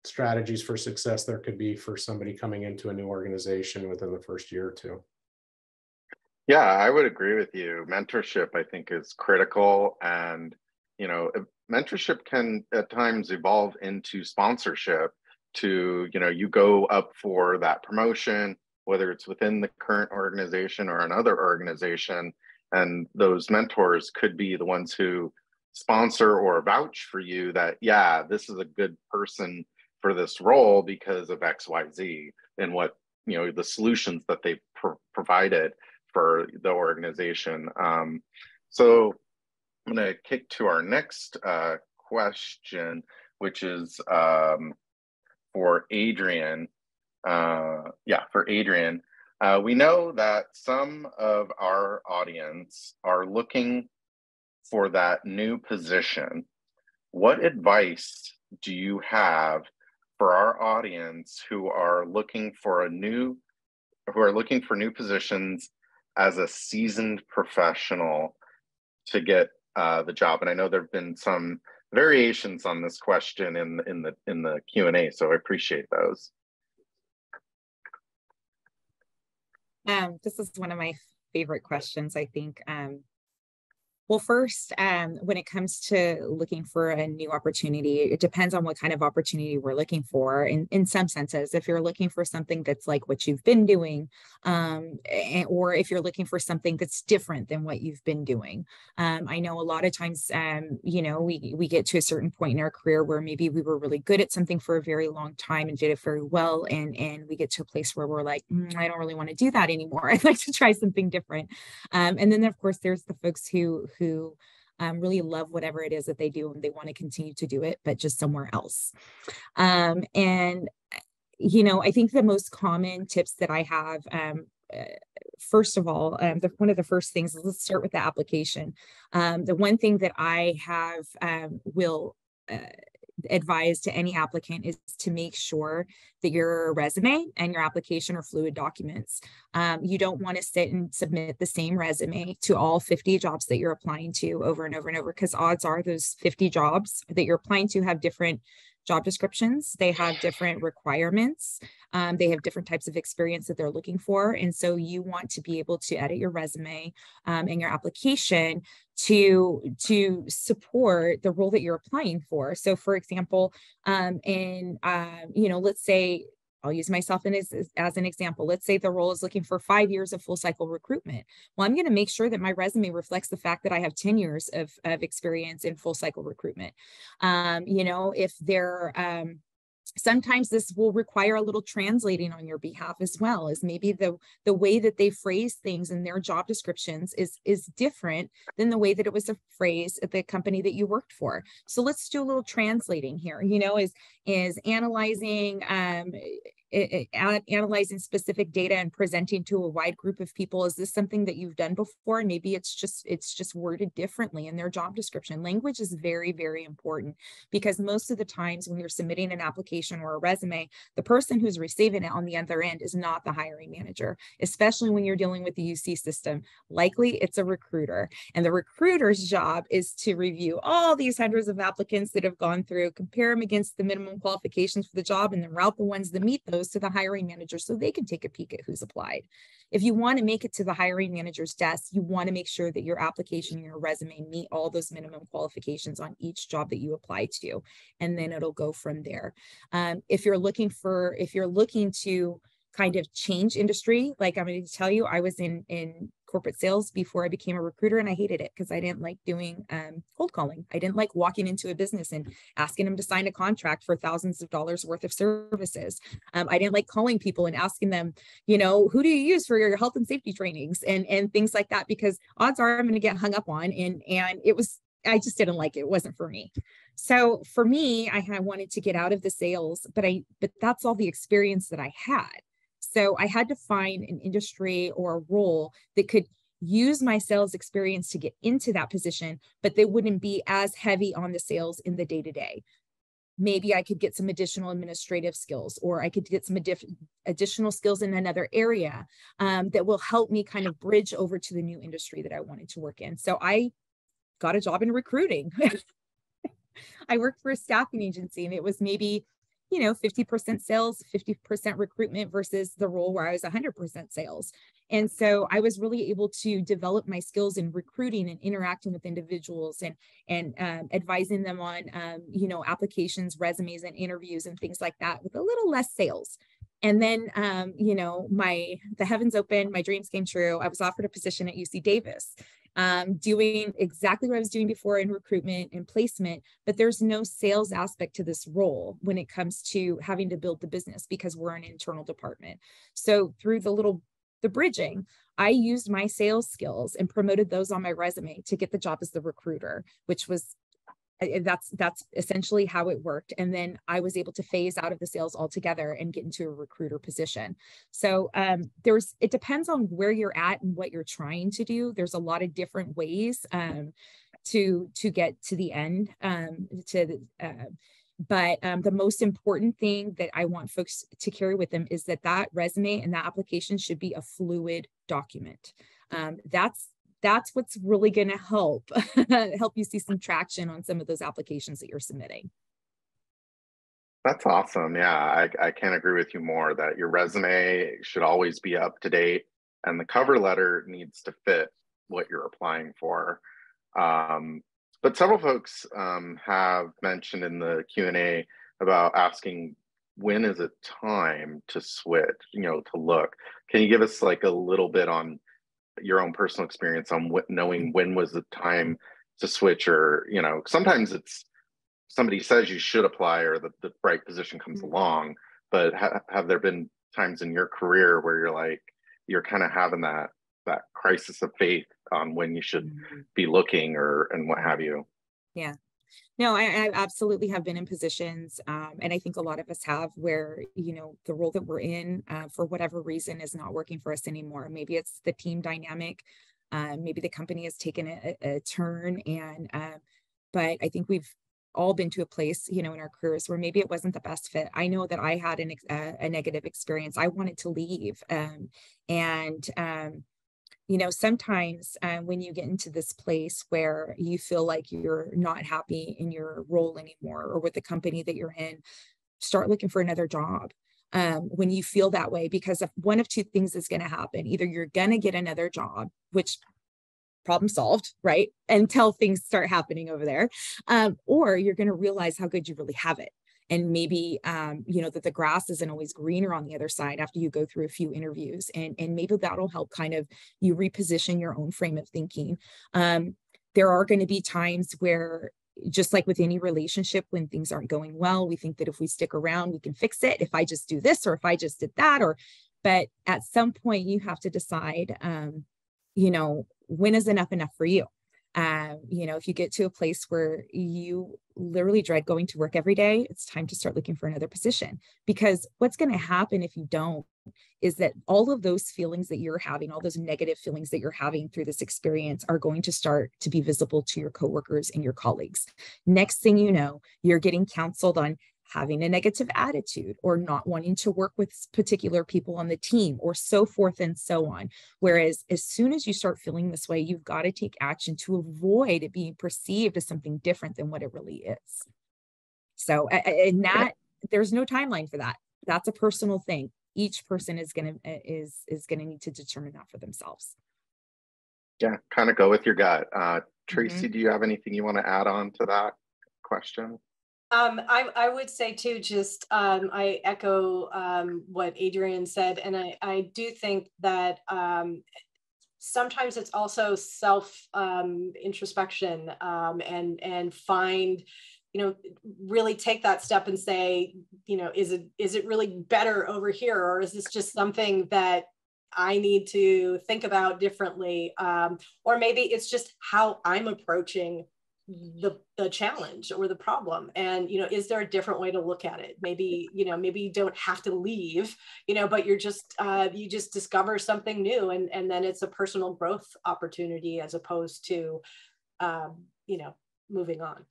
strategies for success there could be for somebody coming into a new organization within the first year or two. Yeah, I would agree with you. Mentorship, I think, is critical. And, you know, mentorship can at times evolve into sponsorship to, you know, you go up for that promotion, whether it's within the current organization or another organization. And those mentors could be the ones who sponsor or vouch for you that, yeah, this is a good person for this role because of XYZ and what, you know, the solutions that they pro- provided for the organization. Um, so I'm going to kick to our next uh, question, which is um, for Adrienne. Uh, yeah, for Adrienne. Uh, we know that some of our audience are looking for that new position. What advice do you have for our audience who are looking for a new who are looking for new positions as a seasoned professional to get uh, the job? And I know there have been some variations on this question in in the in the Q and A, so I appreciate those. Um, this is one of my favorite questions. I think um, well, first, um, when it comes to looking for a new opportunity, it depends on what kind of opportunity we're looking for. In, in some senses, if you're looking for something that's like what you've been doing, um, or if you're looking for something that's different than what you've been doing. Um, I know a lot of times, um, you know, we, we get to a certain point in our career where maybe we were really good at something for a very long time and did it very well. And, and we get to a place where we're like, mm, I don't really want to do that anymore. [LAUGHS] I'd like to try something different. Um, and then, of course, there's the folks who, who um, really love whatever it is that they do and they want to continue to do it, but just somewhere else. Um, and, you know, I think the most common tips that I have um, uh, first of all, um, the, one of the first things let's start with the application. Um, the one thing that I have um, will uh, advise to any applicant is to make sure that your resume and your application are fluid documents. Um, you don't want to sit and submit the same resume to all 50 jobs that you're applying to over and over and over because odds are those 50 jobs that you're applying to have different job descriptions. They have different requirements. Um, they have different types of experience that they're looking for. And so you want to be able to edit your resume um, and your application to, to support the role that you're applying for. So for example, um, in, uh, you know, let's say I'll use myself as, as an example. Let's say the role is looking for five years of full cycle recruitment. Well, I'm going to make sure that my resume reflects the fact that I have 10 years of, of experience in full cycle recruitment. Um, you know, if they're, um, sometimes this will require a little translating on your behalf as well as maybe the the way that they phrase things in their job descriptions is is different than the way that it was a phrase at the company that you worked for. So let's do a little translating here you know is is analyzing um it, analyzing specific data and presenting to a wide group of people is this something that you've done before? Maybe it's just it's just worded differently in their job description. Language is very very important because most of the times when you're submitting an application or a resume the person who's receiving it on the other end is not the hiring manager especially when you're dealing with the uc system. Likely it's a recruiter and the recruiter's job is to review all these hundreds of applicants that have gone through compare them against the minimum qualifications for the job and then route the ones that meet those goes to the hiring manager so they can take a peek at who's applied. If you want to make it to the hiring manager's desk, you want to make sure that your application and your resume meet all those minimum qualifications on each job that you apply to, and then it'll go from there. Um, if you're looking for, if you're looking to kind of change industry, like I'm going to tell you, I was in in corporate sales before I became a recruiter, and I hated it because I didn't like doing um, cold calling. I didn't like walking into a business and asking them to sign a contract for thousands of dollars worth of services. Um, I didn't like calling people and asking them, you know, who do you use for your health and safety trainings and and things like that because odds are I'm going to get hung up on. And and it was I just didn't like it. It wasn't for me. So for me, I had wanted to get out of the sales, but I but that's all the experience that I had. So I had to find an industry or a role that could use my sales experience to get into that position, but they wouldn't be as heavy on the sales in the day to day. maybe I could get some additional administrative skills, or I could get some additional skills in another area um, that will help me kind of bridge over to the new industry that I wanted to work in. So I got a job in recruiting. [LAUGHS] I worked for a staffing agency, and it was maybe you know 50% sales 50% recruitment versus the role where i was 100% sales. And so i was really able to develop my skills in recruiting and interacting with individuals and and um, advising them on um, you know applications resumes and interviews and things like that with a little less sales. And then um, you know my the heavens opened my dreams came true. I was offered a position at uc davis um, doing exactly what I was doing before in recruitment and placement, but there's no sales aspect to this role when it comes to having to build the business because we're an internal department. So through the little the bridging, I used my sales skills and promoted those on my resume to get the job as the recruiter, which was that's that's essentially how it worked. And then i was able to phase out of the sales altogether and get into a recruiter position. So um, there's it depends on where you're at and what you're trying to do. There's a lot of different ways um, to to get to the end um, to uh, but um, the most important thing that i want folks to carry with them is that that resume and that application should be a fluid document. Um, that's that's what's really going to help [LAUGHS] help you see some traction on some of those applications that you're submitting. That's awesome. Yeah I, I can't agree with you more that your resume should always be up to date and the cover letter needs to fit what you're applying for. Um, but several folks um, have mentioned in the q&a about asking when is it time to switch you know to look? Can you give us like a little bit on your own personal experience on what, knowing when was the time to switch or you know sometimes it's somebody says you should apply or the, the right position comes mm-hmm. along but ha- have there been times in your career where you're like you're kind of having that that crisis of faith on when you should mm-hmm. be looking or and what have you yeah no, I, I, absolutely have been in positions, um, and I think a lot of us have, where you know the role that we're in, uh, for whatever reason, is not working for us anymore. Maybe it's the team dynamic, uh, maybe the company has taken a, a turn, and uh, but I think we've all been to a place, you know, in our careers where maybe it wasn't the best fit. I know that I had an, a, a negative experience. I wanted to leave, um, and um, you know sometimes um, when you get into this place where you feel like you're not happy in your role anymore or with the company that you're in start looking for another job um, when you feel that way because if one of two things is going to happen either you're going to get another job which problem solved right until things start happening over there um, or you're going to realize how good you really have it and maybe um, you know that the grass isn't always greener on the other side after you go through a few interviews and and maybe that'll help kind of you reposition your own frame of thinking. Um, there are going to be times where just like with any relationship when things aren't going well we think that if we stick around we can fix it. If i just do this or if i just did that or but at some point you have to decide um, you know when is enough enough for you um, you know, if you get to a place where you literally dread going to work every day, it's time to start looking for another position. Because what's going to happen if you don't is that all of those feelings that you're having, all those negative feelings that you're having through this experience are going to start to be visible to your coworkers and your colleagues. Next thing you know, you're getting counseled on having a negative attitude or not wanting to work with particular people on the team or so forth and so on. Whereas as soon as you start feeling this way, you've got to take action to avoid it being perceived as something different than what it really is. So, and that there's no timeline for that. That's a personal thing. Each person is going to is is going to need to determine that for themselves. Yeah, kind of go with your gut. Uh, Tracy, mm-hmm. do you have anything you want to add on to that question? Um, I, I would say too, just um, I echo um, what Adrienne said, and I, I do think that um, sometimes it's also self um, introspection um, and and find you know really take that step and say you know is it is it really better over here or is this just something that I need to think about differently? Um, or maybe it's just how I'm approaching the the challenge or the problem and you know is there a different way to look at it maybe you know maybe you don't have to leave you know but you're just uh, you just discover something new and and then it's a personal growth opportunity as opposed to um, you know moving on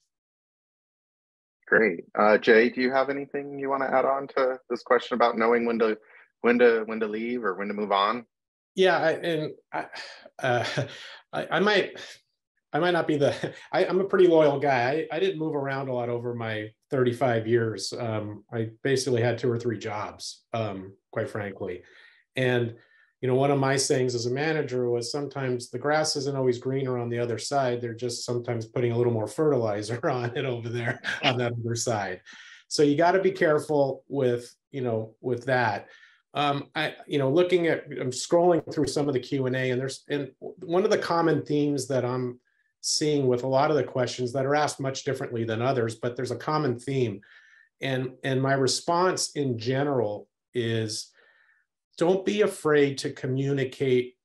Great. Uh, Jay, do you have anything you want to add on to this question about knowing when to when to when to leave or when to move on? Yeah, I, and I, uh, [LAUGHS] I, I might I might not be the [LAUGHS] I, am a pretty loyal guy. I, I didn't move around a lot over my 35 years. Um, I basically had two or three jobs, um, quite frankly. And you know, one of my sayings as a manager was sometimes the grass isn't always greener on the other side. They're just sometimes putting a little more fertilizer [LAUGHS] on it over there on that other side. So you got to be careful with, you know, with that. Um, I, you know, looking at, I'm scrolling through some of the Q and A, and there's, and one of the common themes that I'm seeing with a lot of the questions that are asked much differently than others, but there's a common theme, and and my response in general is don't be afraid to communicate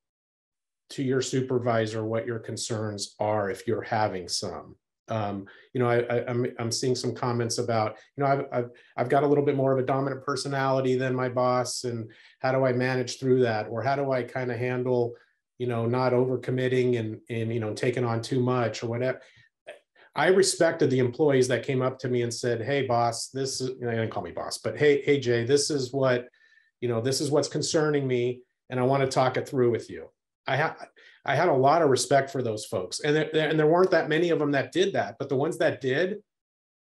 to your supervisor what your concerns are if you're having some. Um, you know, I, I, I'm I'm seeing some comments about, you know, I've, I've I've got a little bit more of a dominant personality than my boss, and how do I manage through that, or how do I kind of handle, you know, not overcommitting and and you know taking on too much or whatever. I respected the employees that came up to me and said, "Hey, boss, this is," you know, they didn't call me boss, but hey, hey, Jay, this is what you know, this is what's concerning me, and I want to talk it through with you. I had I had a lot of respect for those folks, and there, and there weren't that many of them that did that, but the ones that did,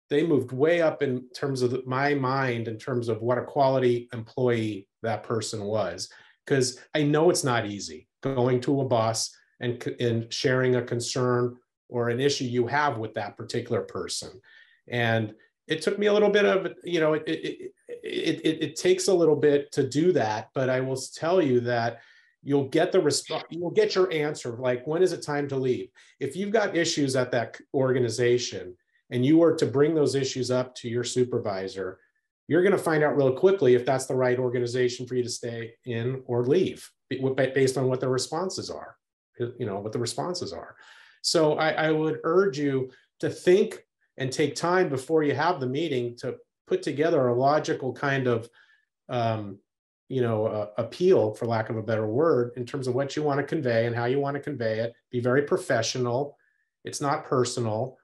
they moved way up in terms of my mind in terms of what a quality employee that person was. Because I know it's not easy going to a boss and, and sharing a concern or an issue you have with that particular person. And it took me a little bit of you know it it, it, it, it takes a little bit to do that but i will tell you that you'll get the response you'll get your answer like when is it time to leave if you've got issues at that organization and you were to bring those issues up to your supervisor you're going to find out real quickly if that's the right organization for you to stay in or leave based on what the responses are you know what the responses are. So I, I would urge you to think and take time before you have the meeting to put together a logical kind of um, you know uh, appeal for lack of a better word in terms of what you want to convey and how you want to convey it. Be very professional. It's not personal.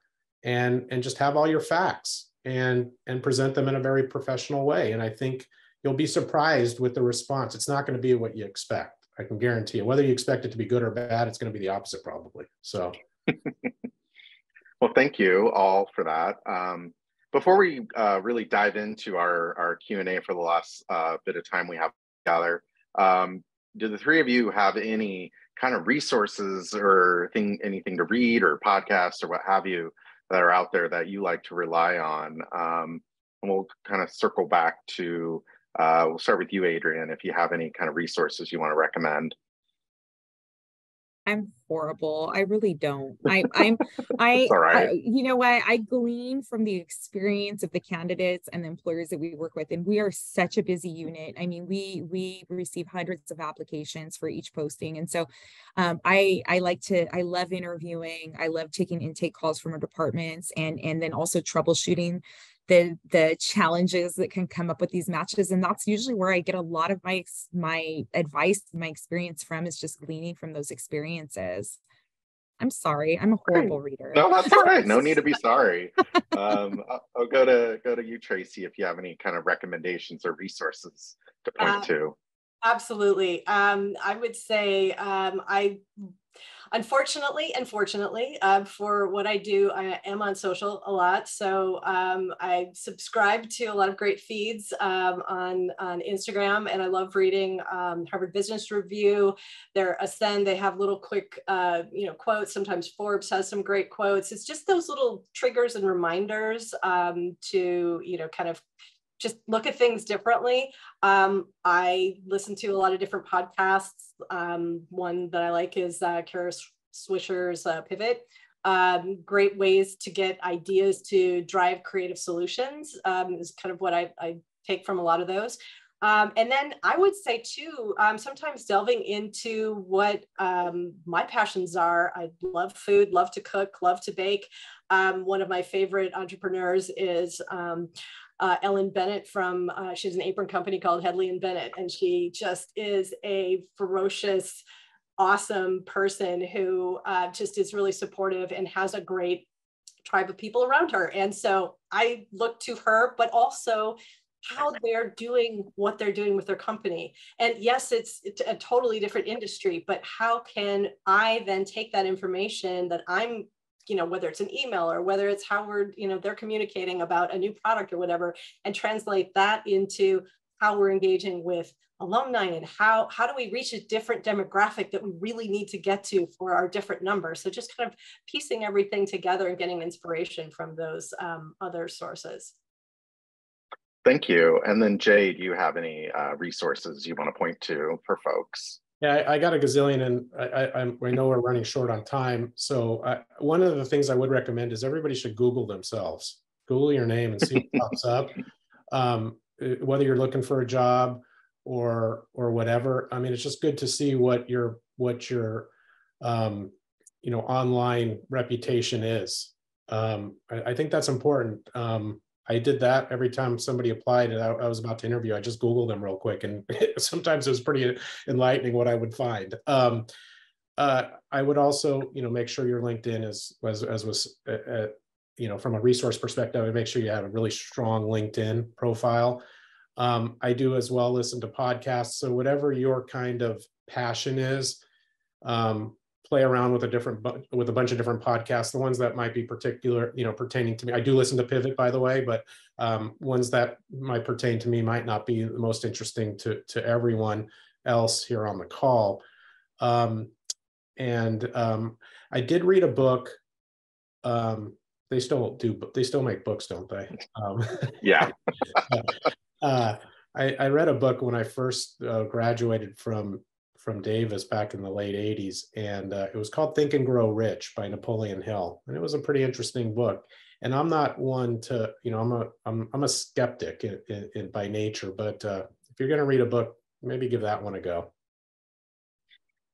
And and just have all your facts and and present them in a very professional way. And i think you'll be surprised with the response. It's not going to be what you expect i can guarantee you whether you expect it to be good or bad it's going to be the opposite probably so [LAUGHS] Well, thank you all for that. Um, before we uh, really dive into our, our Q&A for the last uh, bit of time we have together, um, do the three of you have any kind of resources or thing, anything to read or podcasts or what have you that are out there that you like to rely on? Um, and we'll kind of circle back to, uh, we'll start with you, Adrienne, if you have any kind of resources you want to recommend. I'm horrible. I really don't. [LAUGHS] I, I'm, I, I, you know what? I glean from the experience of the candidates and the employers that we work with, and we are such a busy unit. I mean, we we receive hundreds of applications for each posting, and so um, I I like to I love interviewing. I love taking intake calls from our departments, and and then also troubleshooting the the challenges that can come up with these matches and that's usually where i get a lot of my my advice my experience from is just gleaning from those experiences. I'm sorry i'm a horrible reader. No that's all right. No need to be [LAUGHS] sorry. Um, i'll go to go to you tracy if you have any kind of recommendations or resources to point uh, to. absolutely. Um, i would say um, i unfortunately, unfortunately, uh, for what I do, I am on social a lot. So um, I subscribe to a lot of great feeds um, on, on Instagram, and I love reading um, Harvard Business Review, their Ascend. They have little quick, uh, you know, quotes. Sometimes Forbes has some great quotes. It's just those little triggers and reminders um, to, you know, kind of just look at things differently. Um, I listen to a lot of different podcasts. Um, one that I like is uh, Kara Swisher's uh, Pivot. Um, great ways to get ideas to drive creative solutions um, is kind of what I, I, take from a lot of those. Um, and then I would say too, um, sometimes delving into what my passions are. I love food, love to cook, love to bake. One of my favorite entrepreneurs is uh, Ellen Bennett from, uh, she has an apron company called Hedley and Bennett, and she just is a ferocious, awesome person who uh, just is really supportive and has a great tribe of people around her. And so I look to her, but also how they're doing what they're doing with their company. And yes, it's, it's a totally different industry, but how can I then take that information that I'm you know whether it's an email or whether it's how we're you know they're communicating about a new product or whatever and translate that into how we're engaging with alumni and how how do we reach a different demographic that we really need to get to for our different numbers so just kind of piecing everything together and getting inspiration from those um, other sources Thank you. And then Jay, do you have any uh, resources you want to point to for folks? Yeah, I, I got a gazillion, and I, I, I, know we're running short on time. So I, one of the things I would recommend is everybody should Google themselves. Google your name and see what [LAUGHS] pops up. Um, uh, whether you're looking for a job or or whatever. I mean, it's just good to see what your what your um, you know online reputation is. Um, I, I think that's important. Um, I did that every time somebody applied and I, I, was about to interview. I just Googled them real quick, and [LAUGHS] sometimes it was pretty enlightening what I would find. Um, uh, I would also, you know, make sure your LinkedIn is as as was, uh, uh, you know, from a resource perspective, I would make sure you have a really strong LinkedIn profile. Um, I do as well listen to podcasts. So whatever your kind of passion is, um, play around with a different with a bunch of different podcasts. The ones that might be particular you know pertaining to me i do listen to pivot by the way but um, ones that might pertain to me might not be the most interesting to to everyone else here on the call. Um, and um, i did read a book um, they still do they still make books don't they? Um, yeah. [LAUGHS] uh, I, I, read a book when i first uh, graduated from from Davis back in the late 80s. And uh, it was called Think and Grow Rich by Napoleon Hill. And it was a pretty interesting book. And I'm not one to, you know, I'm a, I'm, I'm a skeptic in, in, in by nature, but uh, if you're going to read a book, maybe give that one a go.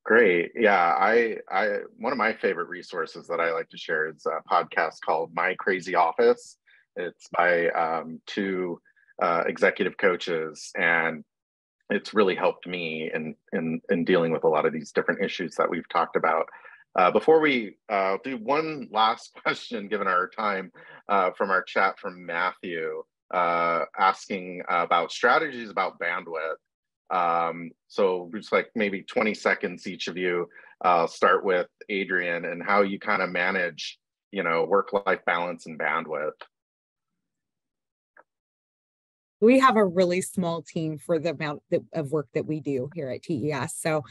Great. Yeah, I I one of my favorite resources that I like to share is a podcast called My Crazy Office. It's by um, two uh, executive coaches, and it's really helped me in, in, in dealing with a lot of these different issues that we've talked about. Uh, before we uh, do one last [LAUGHS] question, given our time, uh, from our chat from Matthew, uh, asking about strategies about bandwidth. Um, so just like maybe 20 seconds each of you, uh, start with Adrienne and how you kind of manage, you know, work-life balance and bandwidth we have a really small team for the amount of work that we do here at TES. So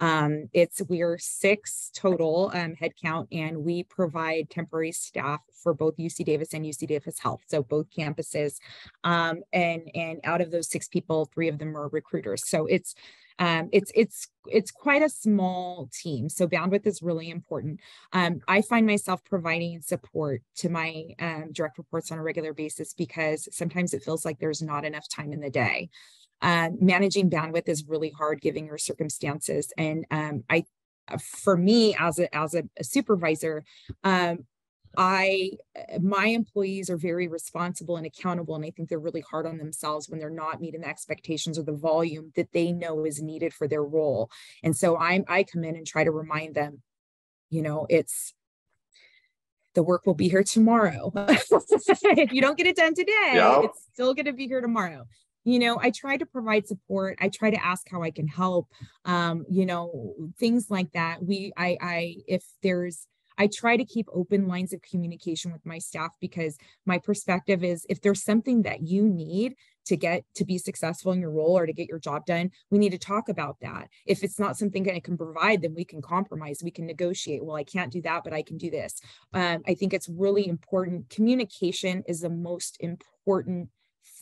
um, it's we're six total um, headcount, and we provide temporary staff for both UC Davis and UC Davis Health, so both campuses. Um, and and out of those six people, three of them are recruiters. So it's um, it's it's it's quite a small team so bandwidth is really important. Um, i find myself providing support to my um, direct reports on a regular basis because sometimes it feels like there's not enough time in the day. Uh, managing bandwidth is really hard given your circumstances and um, i for me as a as a, a supervisor um, I eh, my employees are very responsible and accountable and I think they're really hard on themselves when they're not meeting the expectations or the volume that they know is needed for their role. And so I I come in and try to remind them, you know, it's the work will be here tomorrow. if [LAUGHS] you don't get it done today, yep. it's still going to be here tomorrow you know i try to provide support i try to ask how i can help um you know things like that we i i if there's I try to keep open lines of communication with my staff because my perspective is if there's something that you need to get to be successful in your role or to get your job done, we need to talk about that. If it's not something that I can provide, then we can compromise, we can negotiate. Well, I can't do that, but I can do this. Um, I think it's really important. Communication is the most important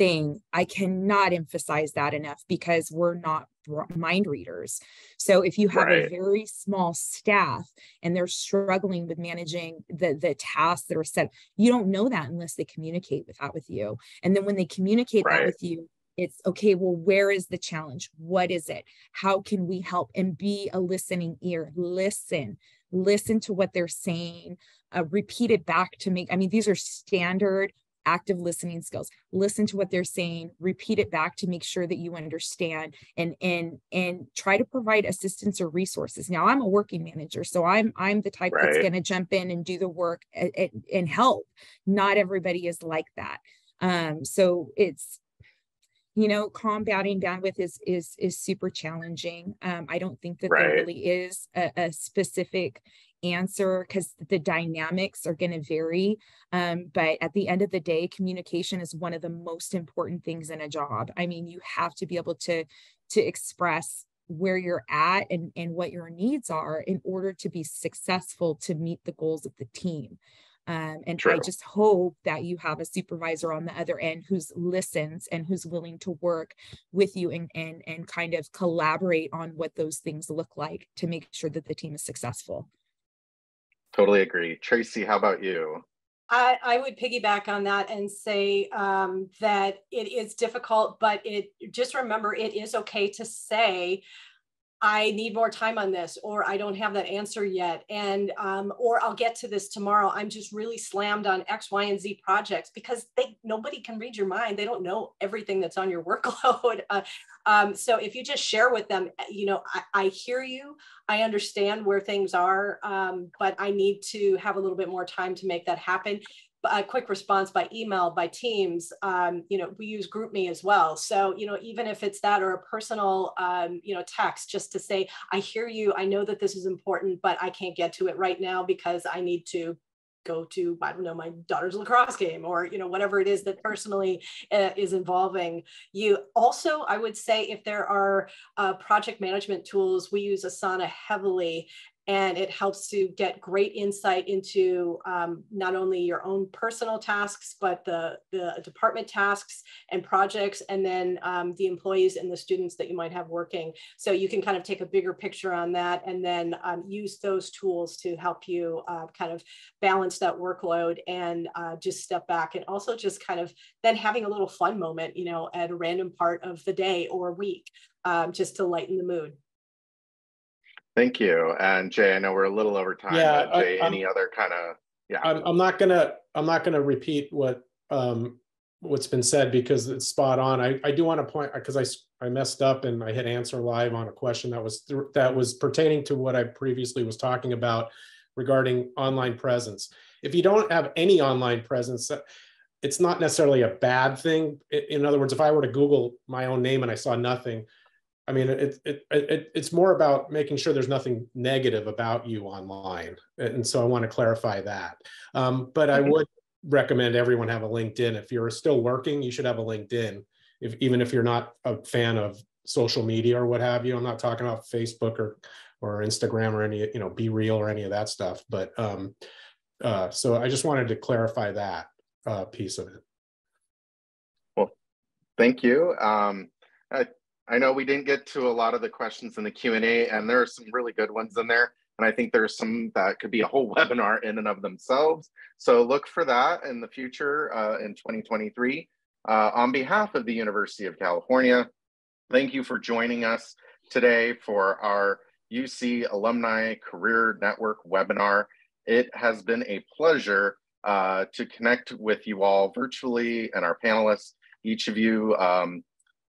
thing. I cannot emphasize that enough because we're not mind readers. So if you have right. a very small staff and they're struggling with managing the the tasks that are set, you don't know that unless they communicate with that with you. And then when they communicate right. that with you, it's okay well where is the challenge what is it how can we help and be a listening ear listen listen to what they're saying uh, repeat it back to make i mean these are standard active listening skills. Listen to what they're saying repeat it back to make sure that you understand and and and try to provide assistance or resources. Now i'm a working manager so i'm i'm the type right. that's going to jump in and do the work and, and help. Not everybody is like that. Um so it's you know combating bandwidth is is is super challenging. Um i don't think that right. there really is a, a specific answer because the dynamics are going to vary. Um, but at the end of the day, communication is one of the most important things in a job. I mean, you have to be able to to express where you're at and, and what your needs are in order to be successful to meet the goals of the team. Um, and True. I just hope that you have a supervisor on the other end who's listens and who's willing to work with you and, and, and kind of collaborate on what those things look like to make sure that the team is successful. Totally agree. Tracy, how about you? I, I would piggyback on that and say um, that it is difficult, but it just remember it is okay to say, I need more time on this, or I don't have that answer yet, and um, or I'll get to this tomorrow. I'm just really slammed on X, Y, and Z projects because they nobody can read your mind. They don't know everything that's on your [LAUGHS] workload. Uh, um, so if you just share with them, eh, you know, I, I hear you, I understand where things are, um, but I need to have a little bit more time to make that happen a quick response by email by teams um, you know we use GroupMe as well. So you know even if it's that or a personal um, you know text just to say i hear you. I know that this is important but i can't get to it right now because i need to go to i don't know my daughter's lacrosse game or you know whatever it is that personally uh, is involving you. Also i would say if there are uh, project management tools we use asana heavily and it helps to get great insight into um, not only your own personal tasks but the, the department tasks and projects and then um, the employees and the students that you might have working. So you can kind of take a bigger picture on that and then um, use those tools to help you uh, kind of balance that workload and uh, just step back and also just kind of then having a little fun moment you know at a random part of the day or week um, just to lighten the mood Thank you. And Jay, I know we're a little over time. Yeah, but Jay, I, any other kind of yeah. I'm, I'm not gonna I'm not gonna repeat what um what's been said because it's spot on. I, I do want to point because I I messed up and I hit answer live on a question that was th- that was pertaining to what I previously was talking about regarding online presence. If you don't have any online presence, it's not necessarily a bad thing. In other words, if I were to Google my own name and I saw nothing, I mean, it, it, it, it's more about making sure there's nothing negative about you online. And so I want to clarify that. Um, but I would recommend everyone have a LinkedIn. If you're still working, you should have a LinkedIn, if, even if you're not a fan of social media or what have you. I'm not talking about Facebook or, or Instagram or any, you know, Be Real or any of that stuff. But um, uh, so I just wanted to clarify that uh, piece of it. Well, thank you. Um, I, I know we didn't get to a lot of the questions in the Q&A and there are some really good ones in there. And I think there's some that could be a whole [LAUGHS] webinar in and of themselves. So look for that in the future uh, in 2023. Uh, on behalf of the University of California, thank you for joining us today for our UC Alumni Career Network webinar. It has been a pleasure uh, to connect with you all virtually and our panelists, each of you. Um,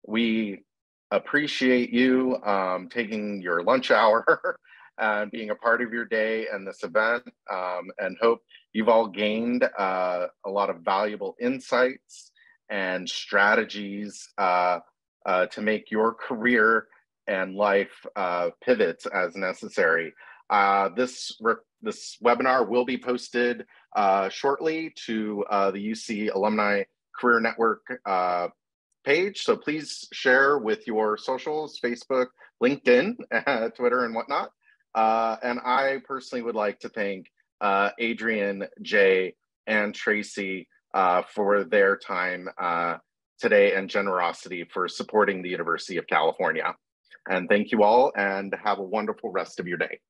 we appreciate you um, taking your lunch [LAUGHS] hour and being a part of your day and this event um, and hope you've all gained uh, a lot of valuable insights and strategies uh, uh, to make your career and life uh, pivots as necessary. Uh, this, this webinar will be posted uh, shortly to the UC Alumni Career Network page. So please share with your socials, Facebook, LinkedIn, [LAUGHS] Twitter, and whatnot. Uh, and I personally would like to thank uh, Adrienne, Jay, and Tracy uh, for their time uh, today and generosity for supporting the University of California. And thank you all and have a wonderful rest of your day.